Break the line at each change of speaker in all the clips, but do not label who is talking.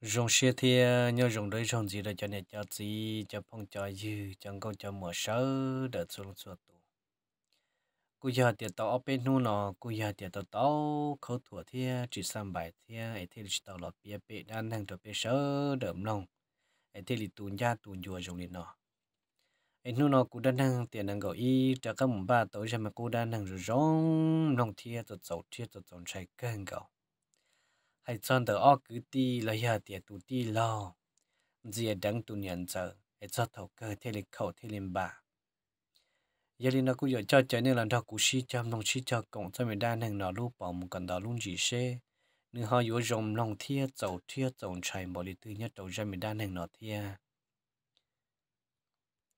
rong xe thì nhớ rong đấy rong gì là cho nên cho gì cho phong cho dư chẳng có cho mở sớ, đỡ xuống xuống tụ cú giờ tiệt tao ở bên nu nọ, cú giờ tiệt tao tao khâu thua thì chỉ xăm bài thì ấy thì chỉ tao lọt bia bê đan hàng được bê sớ, đỡ lòng. Ấy thì tụn ra tụn chùa rong đi nó ấy nu nó cú đan hàng tiền hàng gọi y cho các mùng ba tối cho mà cú đan hàng rồi rong lòng thì tao tao thì tao tao chạy cái hàng gạo hay chọn được ốc cứ đi là giờ tiệt tụ đi lo. Chỉ đăng tụ nhận giờ hay cho thầu cơ, thế lịch khẩu thế lịch bà giờ đi nó cũng giờ cho chơi nên là nó cũng xí cho nông xí cho cộng cho mình đa hàng nó lúc bảo một cần đó luôn gì xe nếu họ yếu rộng lòng thiê dầu thiê dầu chạy bỏ đi từ nhất đầu ra mình đa hàng nó thiê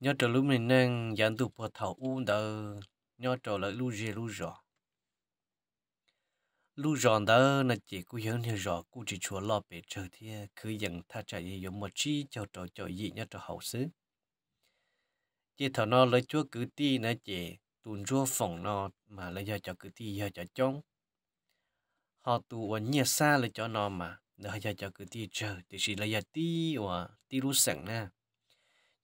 nhớ trở lúc mình năng dán tụ bỏ thầu u đờ. Nhớ trở lại lu gì lu rõ lu ròn đó là chỉ cú hướng như rõ cú chỉ chúa lo bể trời thì cứ dần tha chạy dùng một chi cho trò cho gì nhá cho hậu xứ. Chỉ thằng nó lấy chúa cứ ti nó chỉ tuôn chúa phòng nó mà lấy cho cho cứ ti cho cho chống họ tu ở nhà xa lấy cho nó mà để cho cho cứ ti chờ thì chỉ lấy cho ti và ti lu sẵn nè.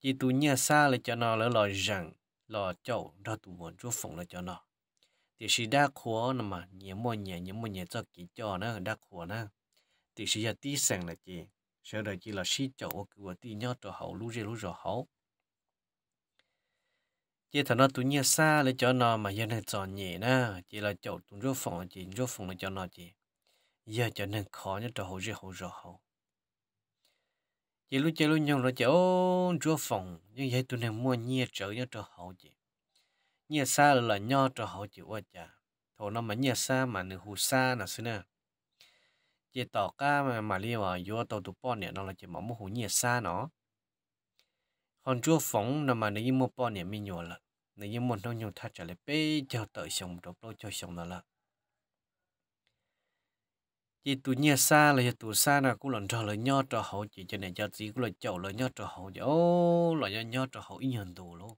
Chỉ tu nhà xa lấy cho nó lấy lo rằng, lo chậu, đó tu muốn chúa phòng lấy cho nó thì sĩ đa khổ nè mà nhiều mua nhẹ nhiều mua nhẹ cho kỹ cho nó, đa khổ nè thì sĩ giờ tí sang là chị, sau đó chỉ là sĩ cho ô cửa, tí nhau cho hậu, lú rê lú rồi hậu. Chỉ thằng nó tụi nhẹ xa lấy cho nó mà giờ này cho nhẹ nè chỉ là chỗ tụi rô phòng chị rô phòng là cho nó chị. Giờ cho nên khó nhất cho hậu rê hậu rồi hậu. Chỉ lúc chơi lúc nhau rồi chị ô rô phòng nhưng vậy tụi này mua nhẹ trở nhớ cho hậu chị nhà xa là nho cho họ chịu qua chả thổ nó mà nhà xa mà nửa hù xa là xưa nè chỉ tỏ ca mà mà li mà vô tàu tụ bọn nè nó là chỉ mong hù nhà xa nó còn chúa phóng là mà nếu một bọn nè mình nhổ là nếu một nó nhổ thắt trả lại bê cho tới sống đó bao cho sống đó là chỉ tụ nhà xa là tụ xa là cũng lần cho lời nho cho họ chỉ cho nên cho gì cũng là chậu lời nho cho họ ô là nho cho họ ý nhận tụ luôn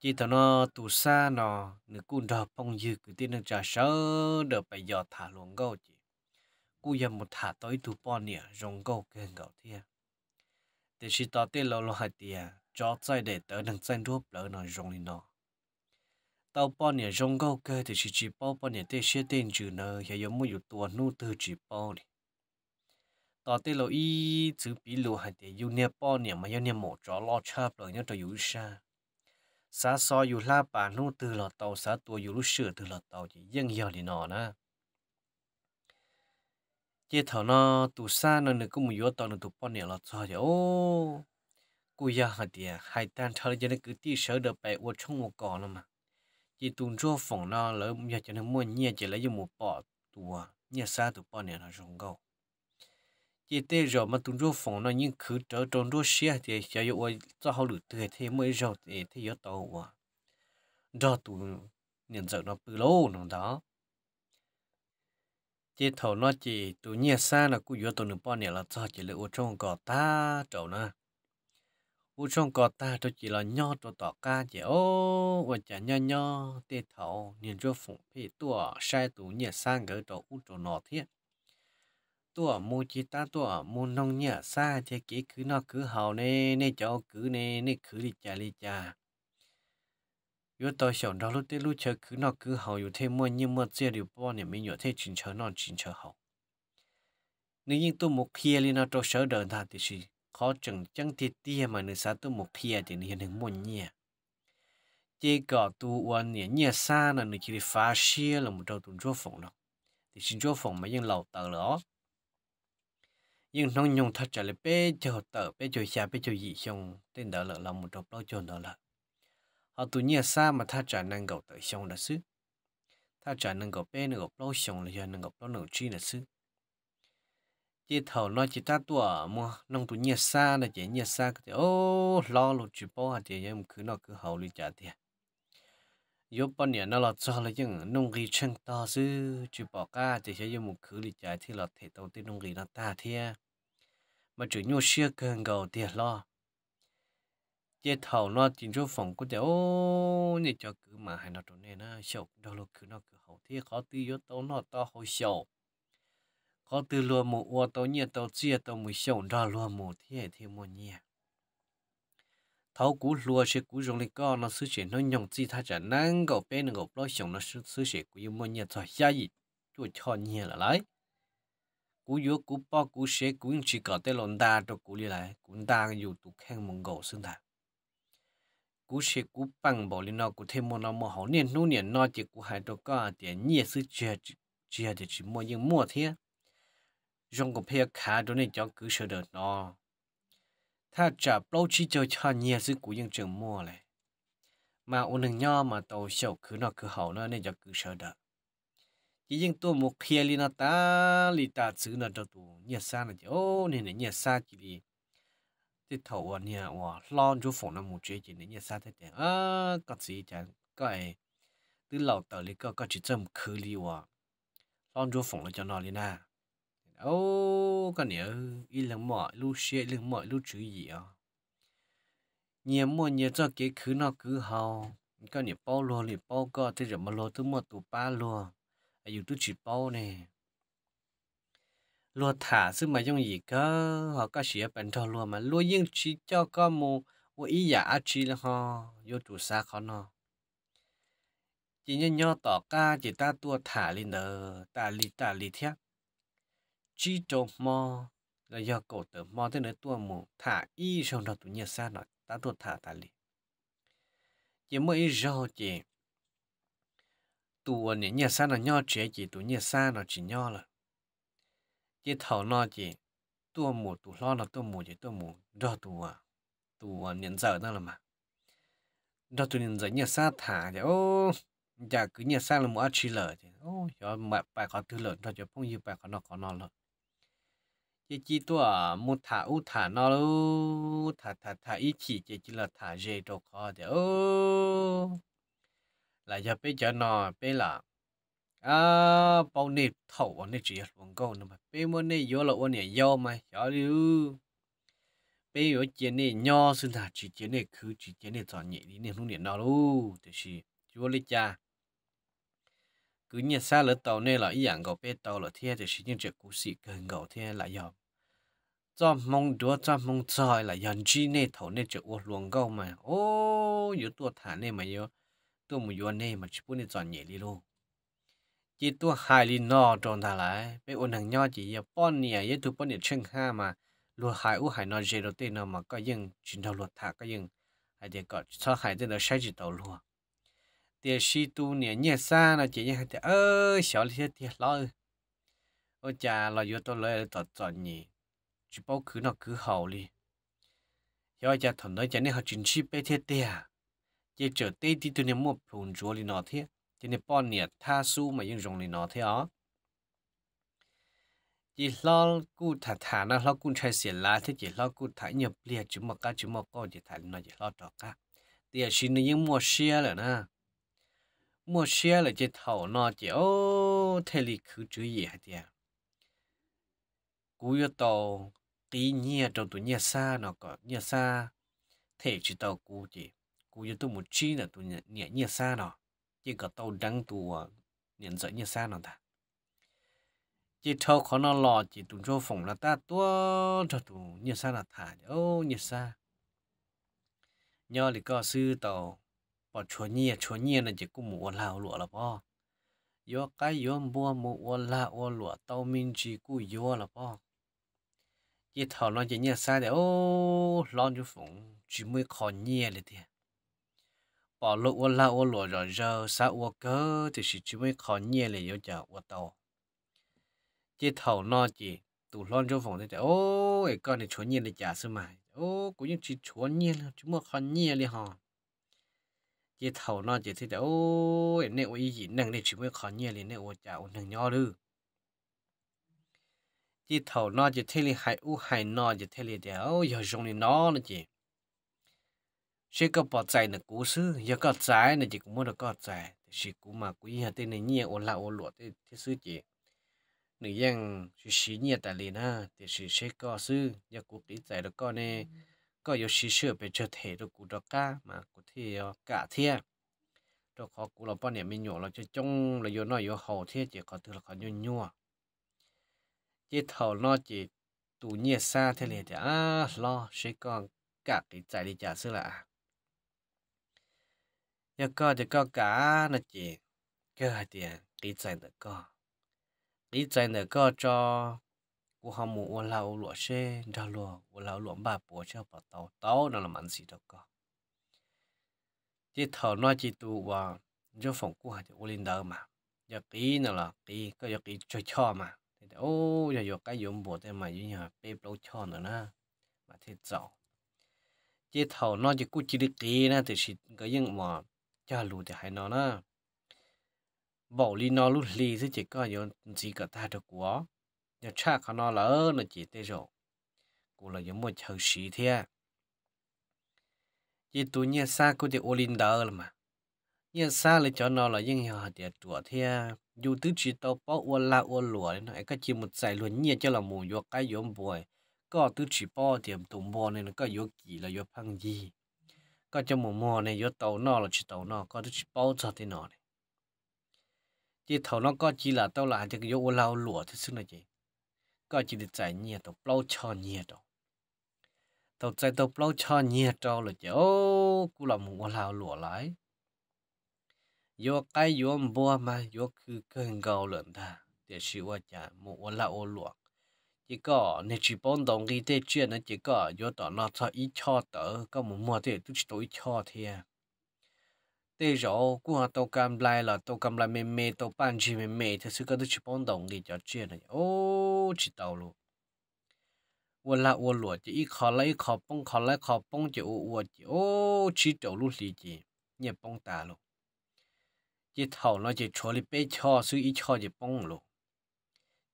chỉ tao nó tù xa nó nữ cún đờ phong dư cứ tin được trả sớ, đờ phải giờ thả luôn gâu chị. Cú giờ một thả tới tụ bò nè rong gâu kênh gạo thia. Để chỉ tao tên lâu lâu hai tia cho chạy để tới đằng chân đuốc lỡ nó rong lên nó. Tao bò nè rong gâu cái thì chỉ chỉ bao bò nè tên xe tên chữ nơ giờ giống một yếu nu từ chỉ bao đi tao tên lâu y, chữ bí lâu hai tia yêu nè bò nè mà yêu nè một chó lo chắp rồi nhớ tao yếu xa sa so yu la pa nu từ lọ tàu sa tua yu lu sửa từ lọ tàu chỉ dân hiểu đi nọ na chỉ thảo nó tu sa nó nữa cũng một yếu tàu nó tu pon nè lọ cho giờ ô cú ya hạt địa à, hai tan thao cho nó cứ ti sở được bè uất chung một cỏ nó mà. Chỉ tuôn cho phòng nó lỡ giờ cho nó mua nhia chỉ lấy dùng một bỏ tua nhia sa tu pon nè nó rung câu chỉ tê rồi mà tụi rô phòng nó những khử trở trong rô xia thì sẽ yêu ơi cho họ lụt từ thế mới rồi thì thế yếu tàu à do tụi nhận giờ nó bự lâu nó đó. Chỉ thầu nó chỉ tụi nhẹ xa là cũng yếu tụi nó bao nhiêu là cho chỉ là ở trong cỏ ta trầu nè. Ở trong cỏ ta cho chỉ là nho cho tỏ ca chỉ, ô và chả nho nho, tê thầu nhận rô phòng thì tua sai tụi nhẹ xa gỡ trầu u trâu nọ thiết tua mua chỉ ta tua mua nông nhà xa thì kỹ cứ nó cứ hào nè nè cháu cứ nè nè cứ đi chả đi chả yo tao 想到 lúc tết lúc chờ cứ nó cứ hào yo thêm mua nhưng mua chia điều bao nhiêu mình yo thêm chính chờ non chính chờ hào. Nếu như tôi một kia li nó cho sở đời ta thì gì khó chừng chẳng thiệt tia mà nếu sao tôi một kia thì hiện hình muốn nhẹ chỉ có tu quan nhẹ nhẹ xa là nếu chỉ phá xia là một trâu tuần chúa phòng đâu thì xin chúa phòng mà những lầu tờ đó nhưng nó nhung thật trở lại bé cho tờ bé cho xa bé cho gì xong tên đó là lòng một độc đó cho nó là, họ tụi nhiên xa mà thật trả năng gạo tờ xong là xứ. Thật trả năng gạo bé năng gạo lâu xong là do năng gạo lâu nổ chi là xứ. Chỉ thầu nó chỉ ta tua mua, nông tụi nhiên xa là chỉ nhiên xa cái ô, lo lụt chỉ bỏ thì em cứ nó cứ hậu đi trả tiền yếu bao nhiêu nó là cho là những nông nghiệp chân to chứ bỏ cả chỉ sẽ dùng một khứ đi thì là thể đầu tiên nông nghiệp nó ta thế mà chủ nhau xia cần gầu tiền lo chế thầu nó chính chỗ phòng của tiểu như cho cứ mà hay nó chỗ này nó sầu đâu lúc cứ nó cứ hậu thế khó tư yếu tao nó to hậu sầu khó từ lúa mù tàu nhẹ tàu chia tàu mùi sống ra lúa mù thế thì mua nhẹ thấu cú lúa sẽ cú rong lên co nó sư dụng nó nhung chi thà trả năng gạo bé nó gạo lo xong nó sư sư dụng cú yêu mua nhà cho gia gì chua cho nhẹ là lại cú yếu cú bao cú sẽ cú chỉ có tên lon đa cho cú đi lại cú đa yêu tụ khen mong gạo xương thà cú sẽ cú bằng bỏ lên nó cú thêm một nó một hậu niên nô niên nó chỉ cú hai đồ có tiền nhẹ sư chia chia thì chỉ mua những mua thế rong cái phía khá đó này cho cứ sửa được nó ta trả bao chi cho cho nhẹ sử cú những trường mua này mà ôn đừng nho mà tàu sầu cứ nó cứ hậu nó nên cho cứ sợ được chỉ những tôi một kia li nó ta, li ta chữ nó cho tụ nhẹ xa nó ô, nên là nhẹ xa chỉ đi thì thầu anh nhà wow lon chú phồng nó một chuyện chỉ nên nhẹ xa thế đấy à có gì chẳng cái từ lâu tới li có có chỉ chấm khứ li wow lon chú phồng nó cho nó li na. โอ้ก็เนี่ยอีหลังหมอลูเชียหลังหมอลูจื้อหยีอะเนี่ยมัวเนี่ยจะเก๋คือนอกคือเฮาก็เนี่ยเป้าลัวเลยเป้าก็ที่จะมาลัวทั้งหมดตัวป้าลัวอยู่ตัวจีเป้าเนี่ยลัวถ่าซึ่งมาย่องหยีก็เขาก็เสียเป็นทอลัวมาลัวยิ่งชีเจ้าก็มูว่าอีหยาอาชีแล้วฮะอยู่ตุซาเขาเนาะจีนย่อต่อก้าจีตาตัวถ่าลินเดอร์ตาลีตาลีเทียบ chi cho mò là do cổ tử mò tới nơi tua mù thả y xong đó tụi nhà xa nó ta tua thả ta li chỉ mới ý rồi chỉ tụ nè nhà xa nó nhỏ trẻ chỉ tụ nhà xa nó chỉ nhỏ là chỉ thầu nó chỉ tua mù tụ lo nó tua mù chỉ tua mù do tụ à tụ nhận giờ đó là mà đó tụ nhận giờ nhà xa thả thì ô giờ cứ nhà sa là mua chi lợ thì ô giờ mà bài có thứ lợ đó cho phong như bài có nó có nó lợ chỉ chỉ tua một thả u thả nó lu thả thả thả ít chỉ chỉ chỉ là thả dễ đồ khó để ô là giờ bây giờ nó bây là à bao nhiêu thầu anh chỉ luôn câu nữa mà bây mua này vô là anh này vô mà hiểu lưu bây giờ chỉ này nhỏ xin thà chỉ chỉ này cứ chỉ chỉ này chọn nhẹ đi nên không điện nó lu thì chỉ chúa lấy cha cứ nhà xa lỡ tàu này là ý dạng gạo bê tàu là thế thì chỉ những chuyện cũ sĩ gần gạo thế là giờ cho mong đua cho mong trời là dần chi nè thầu nè chuyện uổng luồng gạo mà ô yếu tua thả nè mà yếu tua một yếu nè mà chỉ muốn chọn nhẹ đi luôn chỉ tua hai li nọ tròn thả lại bây ôn hàng nhau chỉ yếu bọn nè yếu tua bọn nè chân ha mà luôn hai u hai nọ dễ đầu tiên nọ mà có những chuyện đầu luật thả có những hay để có cho hai tên nó sai chỉ đầu luôn tiền si tu nè nhẹ xa nó chỉ như hai tiền ơi xảo li thì lo ôi cha lo yếu tua lo tọt chọn nhẹ chỉ bao cứ nó cứ hậu đi. Do cha thằng nói cha nên học chính trị bé thế tê à? Chỉ chờ tê thì tụi mua phun chúa li nó thế. Cho nên bọn nhiệt tha su mà yên dùng li nó thế ó chỉ lo cụ thả thả nó, lo cụ chạy xiên lá thế chỉ lo cụ thả nhập liệt chứ mà cá chứ mà có chỉ thả nó chỉ lo trọ cả thì à, xin nó những mua xe rồi nè mua xe là chỉ thầu nó chỉ ô thế li cứ chú ý hay tiệt à? cú yêu tàu tí nhia trong tụi nhia xa nó có nhia xa thể chỉ tàu cú chỉ cú cho tôi một chi là tôi nhia nhia nhẹ xa nó. Chỉ có tàu đăng tù ờ, nhận dạy nhia xa nó ta chỉ thâu khó nó lò, chỉ tụi cho phòng là ta tua cho tụ nhia xa là thả ô, nhia xa nhớ thì có sư tàu, bỏ chúa nhia chúa nhia là chỉ cũng một lao lụa là po yo cái yo mua một lao lụa tàu mình chỉ cú yo là po chỉ thầu ô mới khó la ô lụa rồi giờ sa ô cơ thì chỉ chỉ mới khó nhẹ là yếu chả ô tàu chỉ thầu nó chỉ tụ lon cho phòng thế ô cái con này chúa nhẹ là chả sao mà ô cũng như chỉ chúa nhẹ là chúng khó nhẹ là hả chỉ thầu nó chỉ thế ô này ô gì năng này chỉ mới khó nhẹ là này ô chả ô năng nhỏ được chỉ thầu nó chỉ thế li hại u hại nó chỉ thế li đéo giờ dùng thì nó nữa chỉ sẽ có bỏ chạy là cú sư giờ có chạy là chỉ cũng muốn được có chạy thì cú mà cú nhà tên này nhiều ôn lại ôn lụa thế thế sư chỉ nữ dân chỉ xí nhiều tại liền ha thì chỉ sẽ có sư giờ cú đi chạy được con này có yếu xí sửa về cho thể được cú đó cả mà cú thì cả thế đó khó cú là bao nhiêu mình nhổ là cho trông là yếu nói yếu hậu thế chỉ có từ là có nhua nhua chỉ thầu nó chỉ tụ nhẹ xa thế này thì à lo sẽ còn cả cái chạy đi trả xưa là nhớ có thì có cả nó chỉ cơ tiền cái chạy được có cái chạy được có cho của họ mua ô lao lụa xe ra lụa ô lao lụa ba bộ cho bảo tàu tàu nó là mặn gì đâu có chỉ thầu nó chỉ tụ vào cho phòng của họ thì ô linh đờ mà giờ ký nó là ký có giờ ký cho cho mà thế thì, ô, giờ giờ cái dụng bộ thế mà như nhà bê lâu cho nữa na mà thế giàu chế thầu nó chỉ cú chỉ được kì na thì chỉ có những mà cha lù thì hay nó na bảo li nó lúc li thì chỉ có những gì cả ta được quá nhà cha khả nó lỡ nó chỉ thế rồi. Cũng là những một chờ sĩ thế chỉ tu nhà xa cô thì ô linh đỡ mà. Nhà xa lấy cho nó là những nhà hạt địa thế dù tứ chỉ tàu bao ô la ô lúa nó cái chỉ một giải luôn nhẹ cho là mù vô cái yếm bồi, có tứ chỉ bao tiệm tùng bò này nó có vô kỳ là vô phăng gì có cho mù mò này vô tàu nó là chỉ tàu nó có tứ chỉ bao cho thế nó này. Chỉ thầu nó có chỉ là tàu là chỉ cái vô ô la ô lúa thế xưa này gì có chỉ được giải nhẹ tàu bao cho nhẹ đâu tàu giải tàu bao cho nhẹ đâu là chỉ ô cú là mù ô la ô lúa lại yo cái yo bùa mà yo cứ cần gạo lợn ta để sự wa chả mua là ô luộc chỉ có nên chỉ bốn đồng đi để chuyện nó chỉ có yo đó nó cho ít cho tớ có một mùa thì tôi chỉ tôi cho thiệt tê rồi của họ tàu cam lại là tàu cam lại mê mê tàu ban chỉ mê mê thì sự cái tôi chỉ bốn đồng đi cho chuyện này ô chỉ tàu luôn 我拉我落去，一靠来一靠蹦，靠来靠蹦就我我就哦，去走路时间也蹦大了。chỉ thầu nó chỉ cho đi bé cho suy ý cho chỉ bông lù.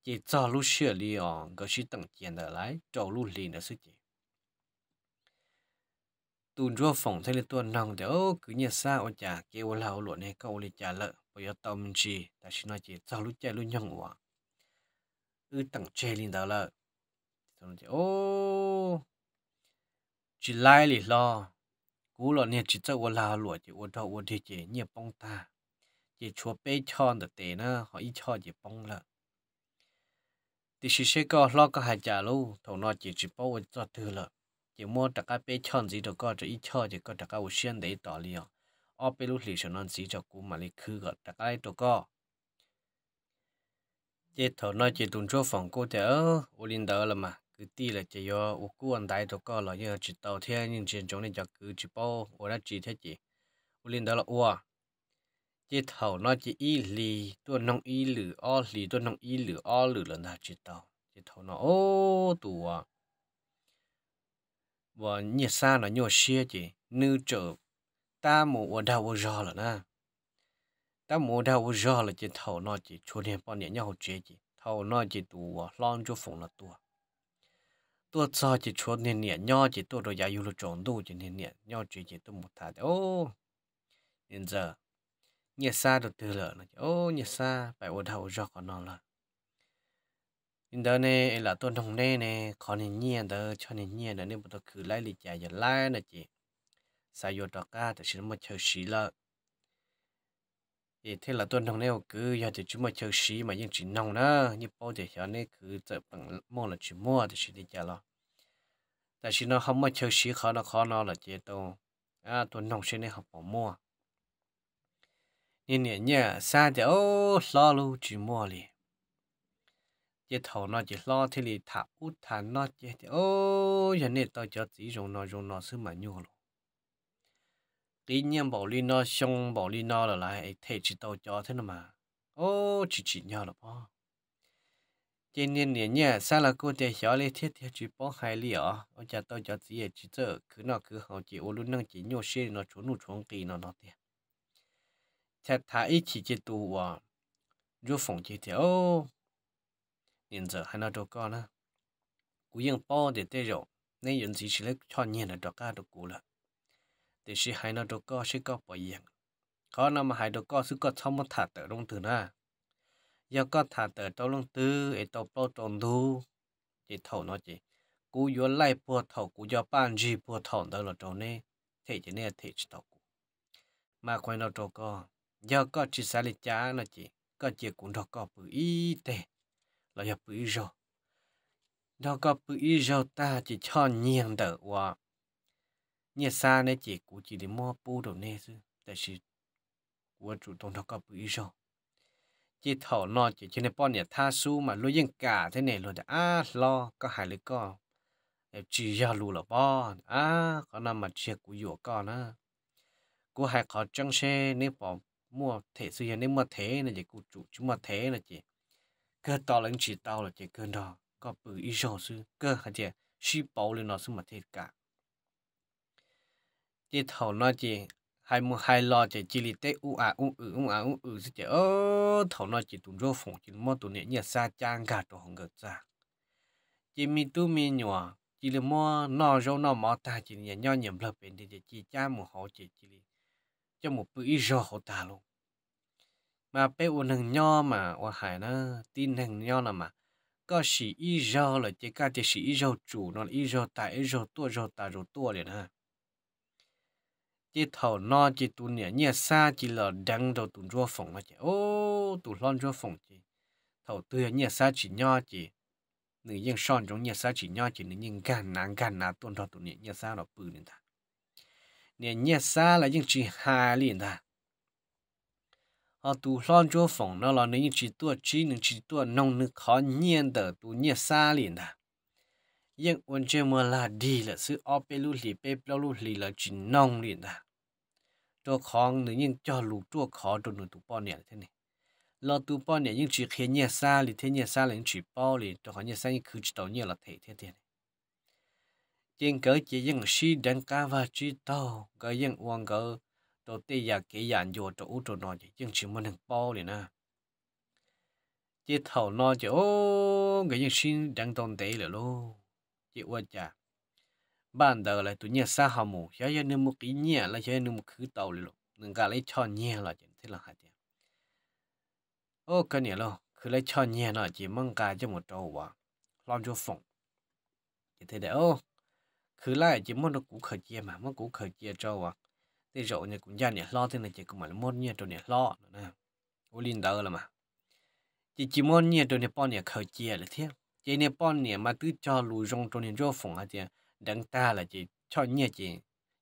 Chỉ cho lú sửa li ở có sự tận tiền ở lại trâu lú li nữa suy chỉ tuần rùa phòng thấy là tuần nòng thì, ô, cứ nhà xa, ô chả kêu lao luận này câu li trả lợ bây giờ tao mình chỉ ta chỉ nói chỉ cho lú chạy lú nhong quá ư tận chê lên đó lợ. Rồi thì ô chỉ lại li lo. Cú lo nè chỉ cho ô lao luận chỉ ô đâu ô thì chỉ nhà bông ta chỉ chúa bê chọn được tiền nữa họ ít cho chỉ bông là thì sự sẽ có lo có hai trả luôn thằng nó chỉ chỉ bao cho thứ là chỉ mua tất cả bê chọn gì đó có chỉ ít cho chỉ có tất cả vô xuyên để tỏ liền ở bên lúc lịch sử nó chỉ cho cú mà lịch khứ gọi tất cả đó có chỉ thằng nó chỉ tuân cho phòng cô thì ở ô linh đó là mà cứ đi là chỉ do ô cú anh đại đó có là như chỉ tàu theo nhưng trên trong này cho cứ chỉ bao ở đó chỉ thế chỉ ô linh đó là ô chỉ thầu nó chỉ y lì tôi nông y lử, o lì tôi nông y lử, o lử là nào chỉ tàu. Chỉ thầu nó, ô, tù à. Và nhiệt xa nó nhỏ xia chỉ nữ trở, ta mù ở đâu ở rò là na ta mù đâu ở rò là chỉ thầu nó chỉ cho nên bao nhiêu nhau chế chỉ thầu nó chỉ tù à lon cho phồng là tù à. tôi cho chỉ cho nên nhẹ nhau chỉ tôi rồi giải yêu là đủ chỉ nhau chỉ tôi một thà ô. Hiện giờ nhẹ xa được từ lợ nó ô nhẹ xa phải ô đầu cho con nó là. Nhưng đó nè là tôi đồng nè nè con nên nhiên đó cho nên nhiên đó nên bắt đầu cứ lấy lịch giải giờ lại nè chị. Sai vô đó cả thì chỉ mới chơi xí lợ. Thì thế là tôi đồng nè cứ giờ thì chúng mới chơi xí mà nhưng chỉ nông đó. Như bao giờ cho nên cứ tập bằng mua là chỉ mua, thì chỉ đi chơi lo. Tại chỉ nó không mà chờ xí, khó nó khó nó là chị, tôi à tôi nông sẽ nên học bỏ mua nên nhiên bảo nó xong bảo li nó là lại thể chỉ tao cho thế nào mà ô chỉ chỉ nhau là bao cho nên nhẹ nhẹ xa là cô để hiểu li thiết thiết chỉ bao hai li ở ở nhà tao cho chỉ chỉ giờ cứ nó cứ họ chỉ ô luôn năng chỉ nhau xe nó trốn nó trốn kỳ nó nó tiền cha thà ít chỉ chỉ tu à rồi phòng chỉ thì ô hiện giờ hai nó đâu có nữa cú yên bao để tê rồi nên yên gì chỉ lấy cho nhiên là đó cả được cú là để chỉ hai nó đâu có sẽ có bỏ yên khó nào mà hai đâu có sẽ có trong một thả tờ trong từ na giờ có thả tờ tao lông tư ấy tao bao tròn thu chỉ thầu nó chỉ cú yếu lại bùa thầu cú do ban gì bùa thầu đó là trong này thế chỉ nên thế chỉ tàu mà quay nó đâu có giờ có chỉ xả lên cha nó chỉ, có chỉ cũng đó có bự y tệ là giờ bự rồi đó có bự ý rồi ta chỉ cho nhiên đỡ wa nhiệt xa này chỉ cũng chỉ để mua bù đồ nè chứ, tại vì của chủ động đó có bự y rồi chỉ thầu nó chỉ cho nên bọn nhà tha su mà lo yên cả thế này rồi à lo, có hại lấy con. Chỉ ra lù là bọn à có nằm mà chia của yếu con á. Của hai khó trăng xe nếu bỏ mua thể sự hiện nên mua thế là chỉ cụ chủ chứ mua thế là chỉ cơ to lên, chỉ tao là chỉ cơ đó có bự ý rau sư, cơ hả chị? Suy bảo lên nó sư mà thế cả. Chỉ thầu nó chỉ hai mua hai lo chỉ chỉ li tê u à u ừ u à u ừ chứ chỉ ơ thầu nó chỉ tụng rô phồng chỉ mua tụng nhẹ nhà xa trang cả đồ hồng gật ra. Chỉ mi tu mi nhỏ chỉ là mua nó rô nó mỏ ta chỉ nhà nhỏ nhầm lập bên thì chỉ cha một họ chỉ chỉ li cho một bữa ý hồ họ ta luôn. Mà bé uống hàng nho mà u hải nó tin hàng nho là mà, có sĩ y do là chỉ cả chỉ sĩ y do chủ, nó y do tại y do tua rau ta do tua liền ha. Chỉ thầu no, chỉ tu nhẹ nhẹ xa, chỉ là đăng đầu tu rùa phòng mà chỉ ô, tu lon rùa phòng chỉ thầu tươi nhẹ xa chỉ nho chỉ nữ nhân son trong nhẹ xa chỉ nho chỉ nữ nhân gan nàng gan na tuôn thọ tu nhẹ nhẹ xa nó bự nên ta. nhẹ nhẹ xa là những chỉ hai liền ta họ tu lon rùa phòng nó là nữ chỉ tu chỉ nữ chỉ tu nông nữ khó nhiên的tu nhẹ xa liền ta ยังวันเจมาลาดีละซื้อออเปลูหลีเปเปลูหลีละจินน้องเรียนนะตัวของหนึ่งยังจอลูตัวขอตัวหนึ่งตัวป้อนเนี่ยเท่านี้เราตัวป้อนเนี่ยยังจีเขียนเนี่ยซาหรือเทียนเนี่ยซาหรือจีป้อเลยตัวของเนี่ยซายังคือจิตตัวเนี่ยละเท่เท่เท่ trên cỡ chỉ những si đến cá và chỉ tàu cỡ những uang cỡ đầu tiên là kỹ dạng dù chỗ ủ cho nó chỉ những chỉ muốn hàng bao liền à chỉ thầu nó chỉ ô cái những si đang tồn tại rồi luôn chỉ uang chả ban đầu là tụi nhà xa hầm mù cho nên một cái nhà là cho nên một khứ tàu liền nên cả lấy cho nhà là chỉ thế là hai tiền ô cái này luôn cứ lấy cho nhà là chỉ mong cái cho một trâu quá làm cho phong, chỉ thế đấy ô cứ lại chỉ muốn nó cũng khởi chia mà, muốn cũng khởi chia trâu à thế rồi nhà cũng gia nhà lo, thế này chỉ cũng mà muốn nhà trâu này lo, nữa nè. Ô linh đỡ là mà chỉ chỉ muốn nhà trâu này bao nhà khởi chia là thế. Chỉ nhà bao nhà mà cứ cho lùi rong trâu nhà cho phòng à thế đằng ta là chỉ cho nhà chị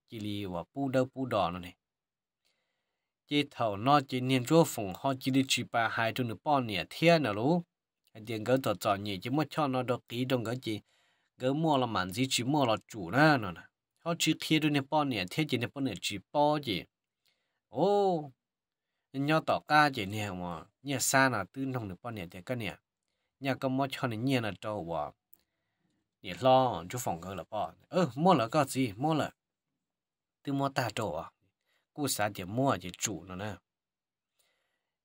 chỉ li và pu đâu pu đỏ nó này chỉ thầu nó chỉ nên cho phòng họ chỉ đi chỉ ba hai trâu nhà bao nhà thế nào luôn tiền gỡ tờ trò nhẹ chỉ muốn cho nó đọc kỹ trong cái gì gỡ mua là màn gì chỉ mua là chủ ra nó nè họ chỉ thiết trong nên bao nè thiết chỉ nên bao nè chỉ bao gì ô nhau tỏ ca chỉ nè mà nhà xa là tư nông được bao nè thì cái nè nhà có mua cho nè nhà là trâu bò nè lo chú phòng cơ là bò ơ mua là có gì mua là tư mua ta trâu à cú xã thì mua chỉ chủ nó nè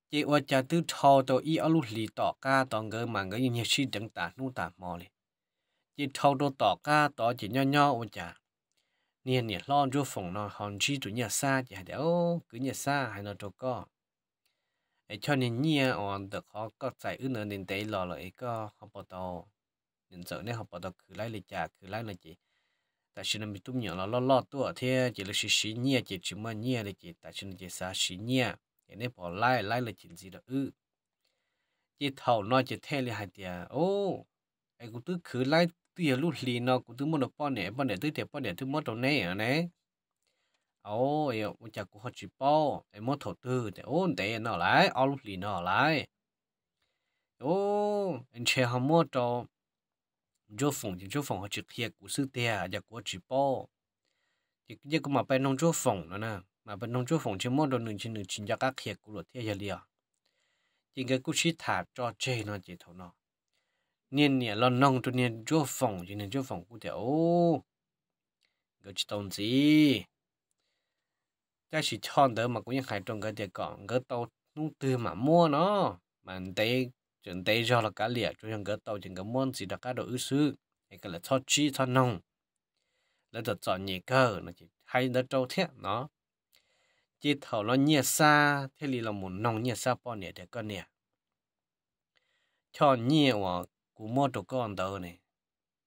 chỉ ở chợ tư thò đồ y ở lúc lì tỏ ca tỏ ngờ mà ngờ như nhà suy đừng tả nu tả mò liền chỉ thâu đồ tỏ ca tỏ chỉ nho nho ô chả niên niệt lo chú phòng nó hòn chi tụi nhà xa chỉ hay để ô cứ nhà xa hay nó trâu co. Cho nên nhia on à, được họ có giải ư nữa nên đấy rồi, lại có học bảo tàu. Nên sợ nên học bảo tàu cứ lại lấy trả cứ lại là chị. tại sao mình tụm nhỏ là lo lo tua thế chỉ là xí xí nhia à, chỉ chỉ mà nhia là chỉ tại sao chỉ sa xí nhia à? cái này bỏ lại lại là chuyện gì đó ư? Chỉ thầu nói chỉ thế là hay tia ô ai cũng cứ cứ tôi giờ lúc lì nó cũng thứ muốn được bao à, nè bao nè tuy tiệp bao nè thứ mất đầu này ở này ô giờ muốn chả cũng học chỉ bao em muốn đầu tư để ôn để nó lại, ao lúc lì nó lại. Ô, anh chơi họ mua cho chỗ phòng thì chỗ phòng họ chỉ kia của sư tia giờ của chỉ bao. Thì giờ cũng mà bên nông chỗ phòng nữa nè, mà bên nông chỗ phòng chỉ mua đồ nửa chỉ nửa chỉ cho các kia của luật thiệt giờ liền chỉ cái cũng chỉ thả cho chơi nó chỉ thôi nó niên niên lo nong tu niên cho phòng chỉ nên cho phòng cũng thế ô cái chỉ tông gì chắc chỉ chọn đỡ mà cũng như hai trong cái địa còn cái tàu nung từ mà mua nó mà đây chuẩn đây do là cá liệt cho nên cái tàu chỉ cái món gì đó cá đồ xứ, sư cái là cho chi cho nong. Là được chọn nhị cơ nó chỉ hay nó trâu thế nó chỉ thầu nó nhẹ xa thế thì là một nong nhẹ xa bao nhiêu để con nè cho nhẹ và cú mua đồ con đâu này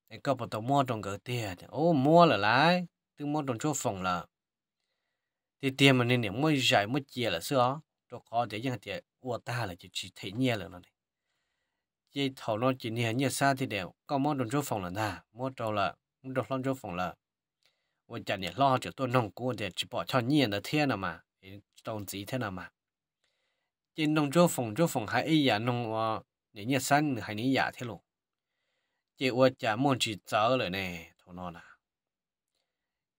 cái cặp bắt đầu mua trong cái tiền ô mua là lái tự mua trong chỗ phòng là thì tiền mà nên niệm mua giải mua chia là xưa cho khó để những tiền ua ta là chỉ chỉ thấy nhẹ là nó này chỉ thầu nó chỉ nhẹ nhẹ xa thì đều có mua trong chỗ phòng là na. Mua trong là mua trong chỗ phòng là ua chả nhẹ lo cho tôi nông cua để chỉ bỏ cho nhẹ là thiên là mà trong gì thế nào mà trên nông chỗ phòng chỗ phòng hay ý giả nông wa nhà sân hay ní ya thế luôn chị wa chả muốn chỉ chờ rồi nè thôi nó là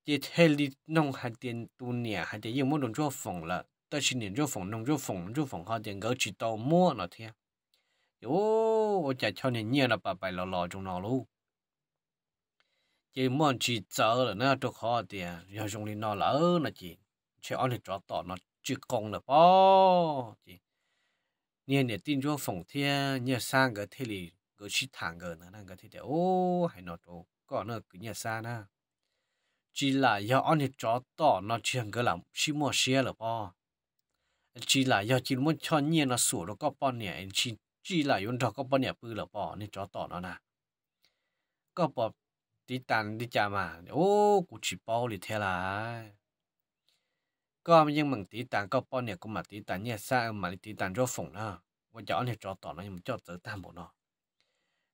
chị thế đi nông hay tiền tu nhà hay tiền yêu muốn đồng cho phòng là tới chỉ niệm cho phòng nông cho phòng cho phòng họ tiền gỡ chỉ tàu mua nó thế ô wa chả cho nên nhà là bà bà lò lò trong nó luôn chị muốn chỉ chờ rồi nè cho họ tiền giờ dùng đi nó lỡ nó chị chị ăn thì cho tỏ nó chỉ công là bao chị nhiều nhà tin cho sang cái thế cái cái thế ô hay có sang na chỉ là do anh ấy cho tỏ nó chuyện cái làm chỉ mua xe là bao chỉ là do chỉ muốn cho nhiều nó sửa nó có bao nhiêu chỉ chỉ là dùng có bao nhiêu bự là bao nên cho tỏ nó nè có bao đi tàn đi chả mà ô cũng chỉ bao đi thế là có, nhưng mình tí tàn có bao nhiêu cũng mà tí tàn nhẹ xa, mà tí tàn rô phồng nó. Và chọn này cho tỏ nó, nhưng cho tới tam bộ nó.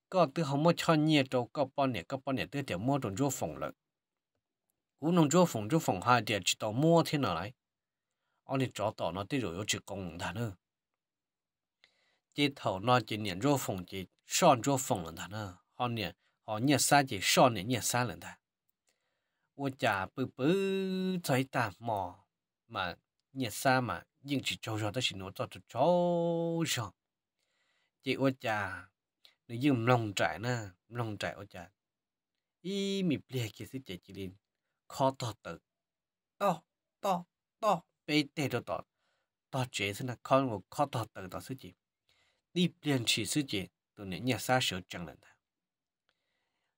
Có từ không mua cho nhẹ cho có bao nhiêu có bao nhiêu từ tiểu mua trong rô phồng lợn cú nông phồng rô phồng hai địa chỉ tàu mua thế nào đấy. Ông này cho nó tí rồi chỉ công thà nữa chỉ thầu nó chỉ niệm rô phồng chỉ son rô phồng lần thà nữa họ niệm họ nhẹ xa, chỉ son niệm nhẹ xa lần thà ủa chả bự bự thấy tà mò mà nhà xa mà nhưng chỉ cho cho ta chỉ nói cho cho cho cho chị ô cha nếu dùng lòng trải nè lòng trải ô cha y mi bia kia sẽ chạy chị lên khó to tự to to to bê tê đó to to chế thế là khó ngồi khó to tự to sự chị đi liền chỉ sự chị tụi này nhà xa sợ chẳng lần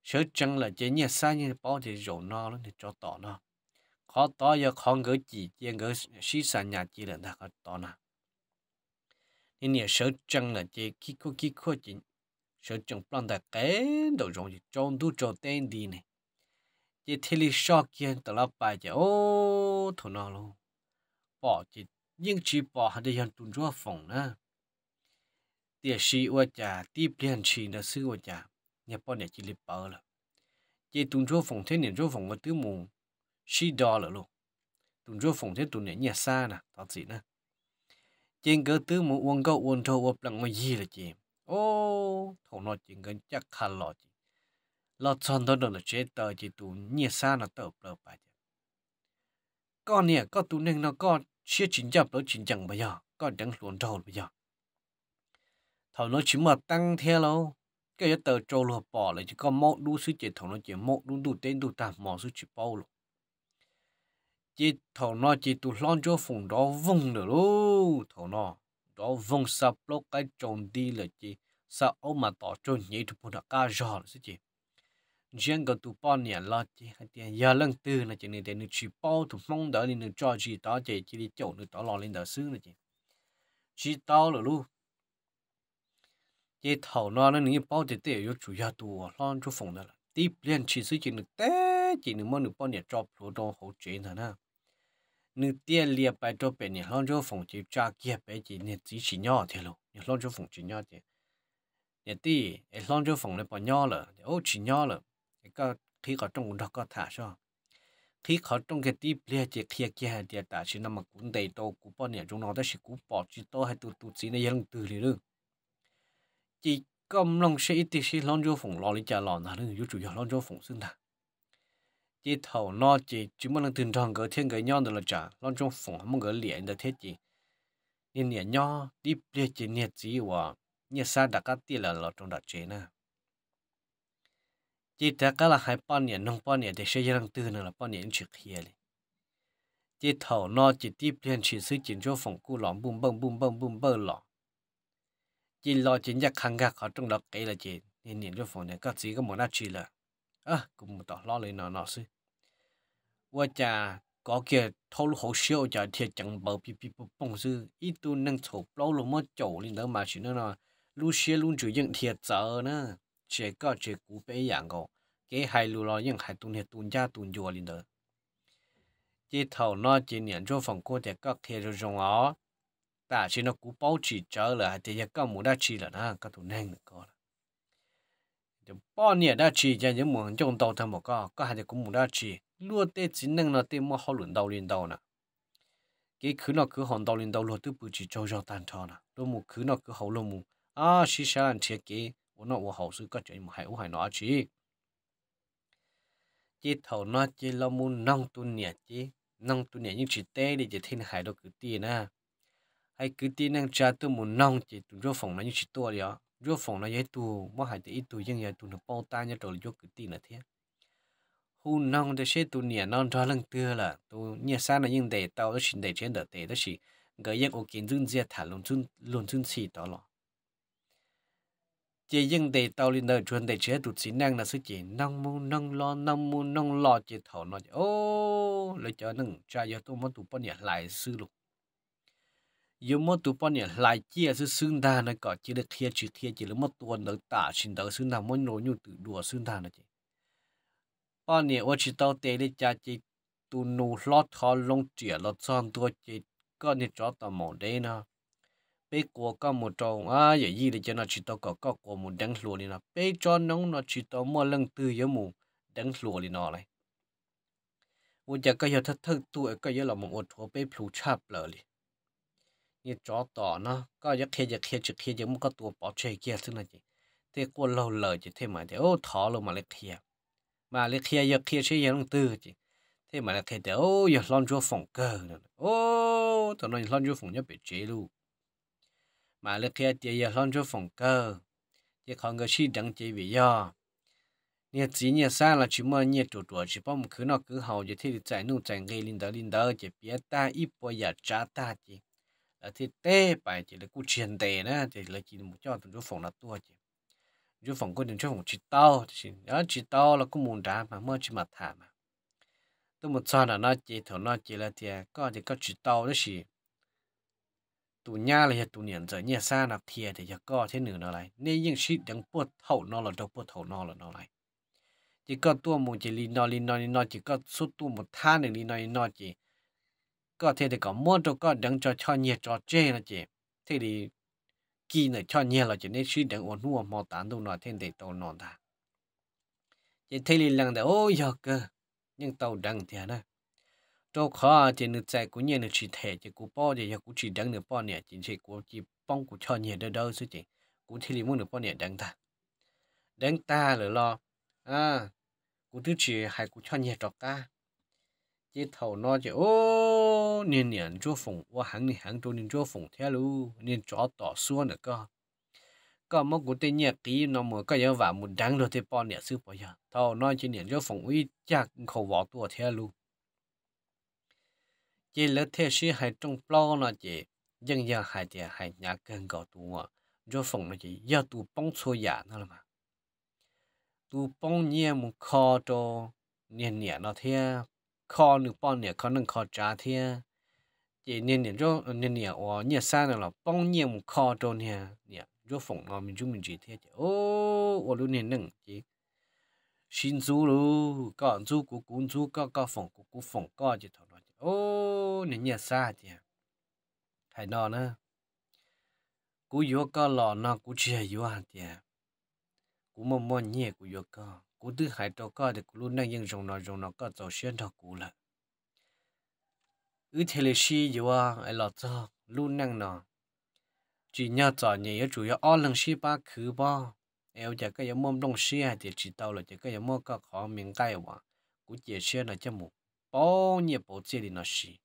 sợ chẳng là chế nhà xa như bao giờ rổ no nó thì cho tỏ nó khó to giờ khó ngỡ chỉ tiền ngỡ sĩ sản nhà chỉ là đã có to nè nên nhiều sở chân là chỉ khi có khi có chỉ sở chân plan đã cái đồ rong chỉ trong tu cho tên đi này chỉ thấy lý shock kia từ là bài chỉ ô thằng nào luôn bỏ chỉ nhưng chỉ bỏ hai đứa tuần chúa phòng nè địa sĩ ở nhà tiếp liên chỉ là sư ở nhà nhà bọn này chỉ lịch bờ là chỉ tuần chúa phòng thế niệm chúa phòng ở tứ mùng xí đo là luôn. Tụi chúa phòng thế tụi này nhà xa nè tao gì nè. Trên cơ tứ một uống câu uống thâu uống lặng mà gì là chị. Ô thầu nó chỉ cần chắc khá lọ chị. Lọ chọn đó là chế tờ chị, tụi nhà xa nó tờ bờ bà chị. Con nè có tụi nên nó con chia chính chấp đó chính chẳng bây giờ. Con đăng luôn trâu bây giờ. Thầu nó chỉ mà tăng theo lâu cái tờ trâu là bỏ lại, chỉ có một đu sư chỉ thầu nó chỉ một đu đu tên đu tạm mỏ sư chỉ bao luôn chỉ thầu nó chỉ tụ lon cho phùng đó vùng nữa lô thầu nó đó vùng sập lô cái trồng đi là chỉ sợ ông mà tỏ cho nhị tụ bùn cá giò là gì riêng cái tụ bao nhiêu là chỉ hay tiền giờ lần tư là chỉ nên để nó chỉ bao tụ mong đợi nên nó cho chỉ đó chỉ chỉ đi chỗ nó đó lo lên đó xứ là chỉ chỉ tao là luôn chỉ thầu nó nó những bao thì để yo chủ yếu tụ lon cho phùng đó là. Tiếp liên chỉ sử chỉ được té, chỉ được món được bao nhiêu cho pro đó hỗ trợ thằng nào nè nữ tiên liệt bài cho bé nhà long cho phòng chỉ cha kia bé chỉ nên chỉ chỉ nhỏ thế luôn nhà long cho phòng chỉ nhỏ thế nhà tí long cho phòng này bỏ nhỏ rồi ô chỉ nhỏ rồi cái khi có trong đó có thả cho khi có trong cái tí liệt chỉ kia kia địa ta chỉ nằm mà cũng đầy to cũng bao nhiêu chúng nó đó chỉ cũng bỏ chỉ to hay tu tu chỉ này ยัง từ liền luôn chỉ cầm lòng sẽ ít thì long cho phòng lo lý trả lo nào nữa yếu chủ yếu long cho phòng xưng ta chỉ thầu nó chỉ chỉ muốn lần thường thường cái thiên cái nhau được là chả lo trong phòng không có liền được thế gì nên nhẹ nhau đi bia chỉ nhẹ gì và nhẹ xa đã cắt tiền là lo trong đặt chế nè chỉ ta cái là hai bao nhẹ nông bao nhẹ để xây dựng từ nữa là bao nhẹ chỉ kia đi chỉ thầu nó chỉ đi bia chỉ sử dụng cho phòng cũ lỏng bùm bông bùm bông bùm bơ lỏng chỉ lo chỉ nhắc khăn gạc ở trong đó cái là chỉ nên nhẹ cho phòng này có gì có một nát chỉ là à cũng một tỏ lo lên nó nó sư và cha có kia thâu lúc hậu siêu cha thiệt chẳng bảo bị bị bông sư ít tu năng chỗ lâu lâu mất chỗ lên đó mà chỉ nó là lu xe luôn chủ dân thiệt giờ nữa chế có chế cú bé dạng cổ cái hài lu lo dân hai tuần thiệt tuần cha tuần chùa lên đó chỉ thầu nó chỉ nhận cho phòng cô thì có thiệt rồi dùng ó ta chỉ nó cú bảo chỉ trở là thì có muốn đã chỉ là na có tu năng được coi 个都难的个了 bao nhiêu đã chỉ cho những muốn trong đầu thằng một cái có hai cũng muốn đã chỉ luôn tê chỉ năng là tê mua họ luận đầu liền đầu nè cái khứ nó cứ hòn đầu liền đầu luôn tự bự chỉ cho cho tan cho nè đôi một khứ nó cứ hậu luôn một à xí xa làm thiết kế của nó của hậu sự có chuyện mà hay hay nó chỉ chỉ thầu nó chỉ là muốn nông tu nhẹ chỉ nông tu nhẹ nhưng chỉ tê đi chỉ thiên hải đâu cứ tiền nè hay cứ tiền năng trả tôi muốn nông chỉ tụi cho phòng nó như chỉ tua đi á rốt phòng nó dễ tu mà hay thì ít tu nhưng giờ tu nó bao ta nhá rồi rốt cái tin là thế hu nong để xe tu nhẹ non cho lần tưa là tu nhẹ xa là nhưng để tao đó xin để trên đợt để đó chỉ cái ô kiến dân dễ thả luôn chân luôn chân xì đó lo chỉ dân để tao lên đời chuẩn để chế tu xí năng là sự chỉ nong mu nong lo nong mu nong lo chỉ thầu nó ô lấy cho nâng cha giờ tôi muốn tu bao nhiêu lại sư lục yêu một tụ bọn nhỉ lại chia sự xương đa nó có chỉ được thiệt chỉ thiệt chỉ là một tuần được tả xin được xương đa mỗi nỗi nhu tự đùa xương đa nó chỉ bọn nhỉ ở chỉ tao tê đi cha chỉ tụ nụ lót khó lông chĩa lót son tua chỉ có nhỉ cho tao mỏ đây nè bé của có một trâu à vậy gì để cho nó chỉ tao có có của một đắng lùa đi nè bé cho nó nó chỉ tao mua lần tư với mù đắng lùa đi nó này 我家个要他偷多个要了么我托被铺差不了哩。 như chó tỏ nó có giấc khi giấc kia chữ kia giống có tua bỏ chơi kia thế này chị thế cô lâu lời chị thế mà thế ô thọ luôn mà lấy kia mà lấy kia giấc kia sẽ giấc tư chị thế mà lấy kia thế ô giờ lon chúa phòng cơ ô tụi nó lon chúa phòng nhớ bị chế luôn mà lấy kia thì giờ lon chúa phòng cơ chỉ còn người gì đăng chế vì do nhiệt chỉ nhiệt xa là chỉ mà nhiệt chủ chủ chỉ bom cứ nó cứ hầu chỉ thế thì chạy nụ chạy gây linh đỡ linh đỡ chỉ biết ta ít bao giờ trả ta chỉ Ờ, thì tê bài chỉ là cú truyền tệ nữa thì là chỉ một cho tụi phòng là tua chỉ chú phòng có định chú phòng chỉ tao chỉ đó chỉ tao là cũng muốn đá mà mới chỉ mặt thả mà. Tôi một cho là nó chỉ thổ nó chỉ là thì có thì có chỉ tao đó chỉ. Tụ nhà là tụ niệm giờ nhà xa là thì thì giờ có thế nữa nó lại. Nên những shit đang bớt thầu nó là đâu bớt thầu nó là nó lại. Chỉ có tua một chỉ li nó li nó li nó chỉ có số tua một tháng này, li nó li nó chỉ có thể thì có muốn cho có đừng cho cho nhiệt cho chê là chị. Thế thì kỳ này cho nhiệt là chỉ nên suy đừng ổn nuông mò tán đâu nói thêm để tàu nón ta. Chị thấy li lần đấy ôi giờ cơ. Nhưng tàu đăng thì nè cho khó thì nữ chạy cũng như nữ chỉ thể chị cũng bao thì cũng chỉ đăng nữ bao nè chỉ chỉ cũng chỉ bông cũng cho nhiệt đâu đâu chứ chị. Cũng thì li muốn nữ bao nè đăng ta. Đăng ta rồi lo. À cũng thứ chỉ hay cũng cho nhiệt cho ca chỉ thầu nó chỉ ô niên niên chúa phụng ô hàng niên hàng chỗ niên chúa phụng thế lu niên chó tỏ xua nữa cơ có một cụ tên nhạc ký nó mới có nhớ vào một đáng rồi thì bao nhiêu sư bây giờ thầu nó chỉ niên chúa phụng uy chắc khẩu võ tua thế lu chỉ lỡ thế sĩ hay trong plo nó chỉ dân dân hay thì hay nhà gần gạo tu ngọ chúa phụng nó chỉ giờ tu bóng xua giả nó là mà tu bóng nhẹ một kho cho niên niên nó thế kho nữ bọn nè, kho nâng kho trà thia. Chỉ nên nè cho nên nè ở nhà xa là bông nhiều một kho cho nè. Nè cho phòng nó mình chúng mình chỉ thế ô ở luôn nè nâng chỉ. Xin chú lu có chú của cũng chú, có có phòng của cũng phòng có chỉ thằng đó ô, nè nhà xa thì hay nó nữa cú yếu có lò nó cú chia yếu hả thì cú mong mong nhẹ cú yếu có cú tư hải trâu có thì cú luôn đang yên rồng nó rồng nó có tàu xuyên thọ cú là ư thế là xí dù à ai lo cho luôn năng nó chỉ nhớ cho nhỉ chủ yếu ở lần xí ba khứ ba em chỉ cái mồm đông xí thì chỉ tàu là chỉ cái mồm cá khó miếng cái hoa. cú chỉ xuyên là chấm một bao nhiêu bao chia thì nó xí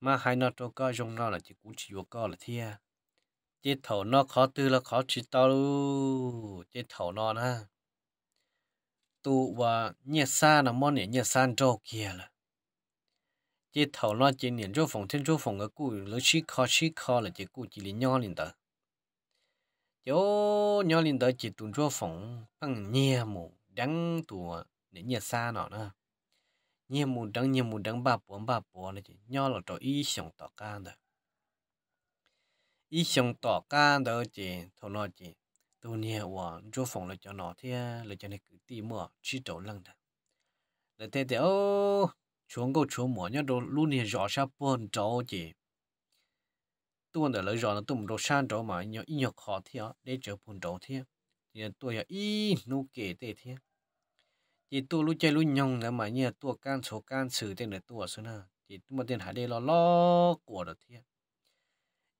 mà hai nó trâu có rồng nó là chỉ cú chỉ vô cá là thiệt chế thầu nó khó tư là khó chỉ đâu, chế thầu nó nha tu và nhiệt sa là món này nhiệt san cho kia là chỉ thầu lo chỉ niệm cho phòng thiên cho phòng cái cụ lỡ chi khó chi khó là chỉ cụ chỉ là nhỏ lên đó chỗ nhỏ lên đó chỉ tuần cho phòng bằng nhẹ mù đắng tua để nhiệt sa nó nữa nhiệt mù đắng nhiệt mù đắng ba bốn ba bốn là chỉ nhỏ là cho ý sống tỏ ca đó ý sống tỏ ca đó chỉ thầu lo chỉ tôi nghe và cho phòng là cho nó thế à, là cho nên cứ tìm chỉ đầu lần đó là thế thì, ô chuồng câu chuồng mua nhá, đồ luôn nghe rõ sao bồn trâu chị. Tôi đã lấy rõ là tôi một đồ san trâu mà nhỏ nhỏ khó thế để chờ bồn trâu thế thì tôi là y nu kể thế thế thì tôi lúc chơi lúc nhông nữa mà, như tôi can số can sử tên là tôi xưa nào. Chỉ một tiền hải đây lo lo của được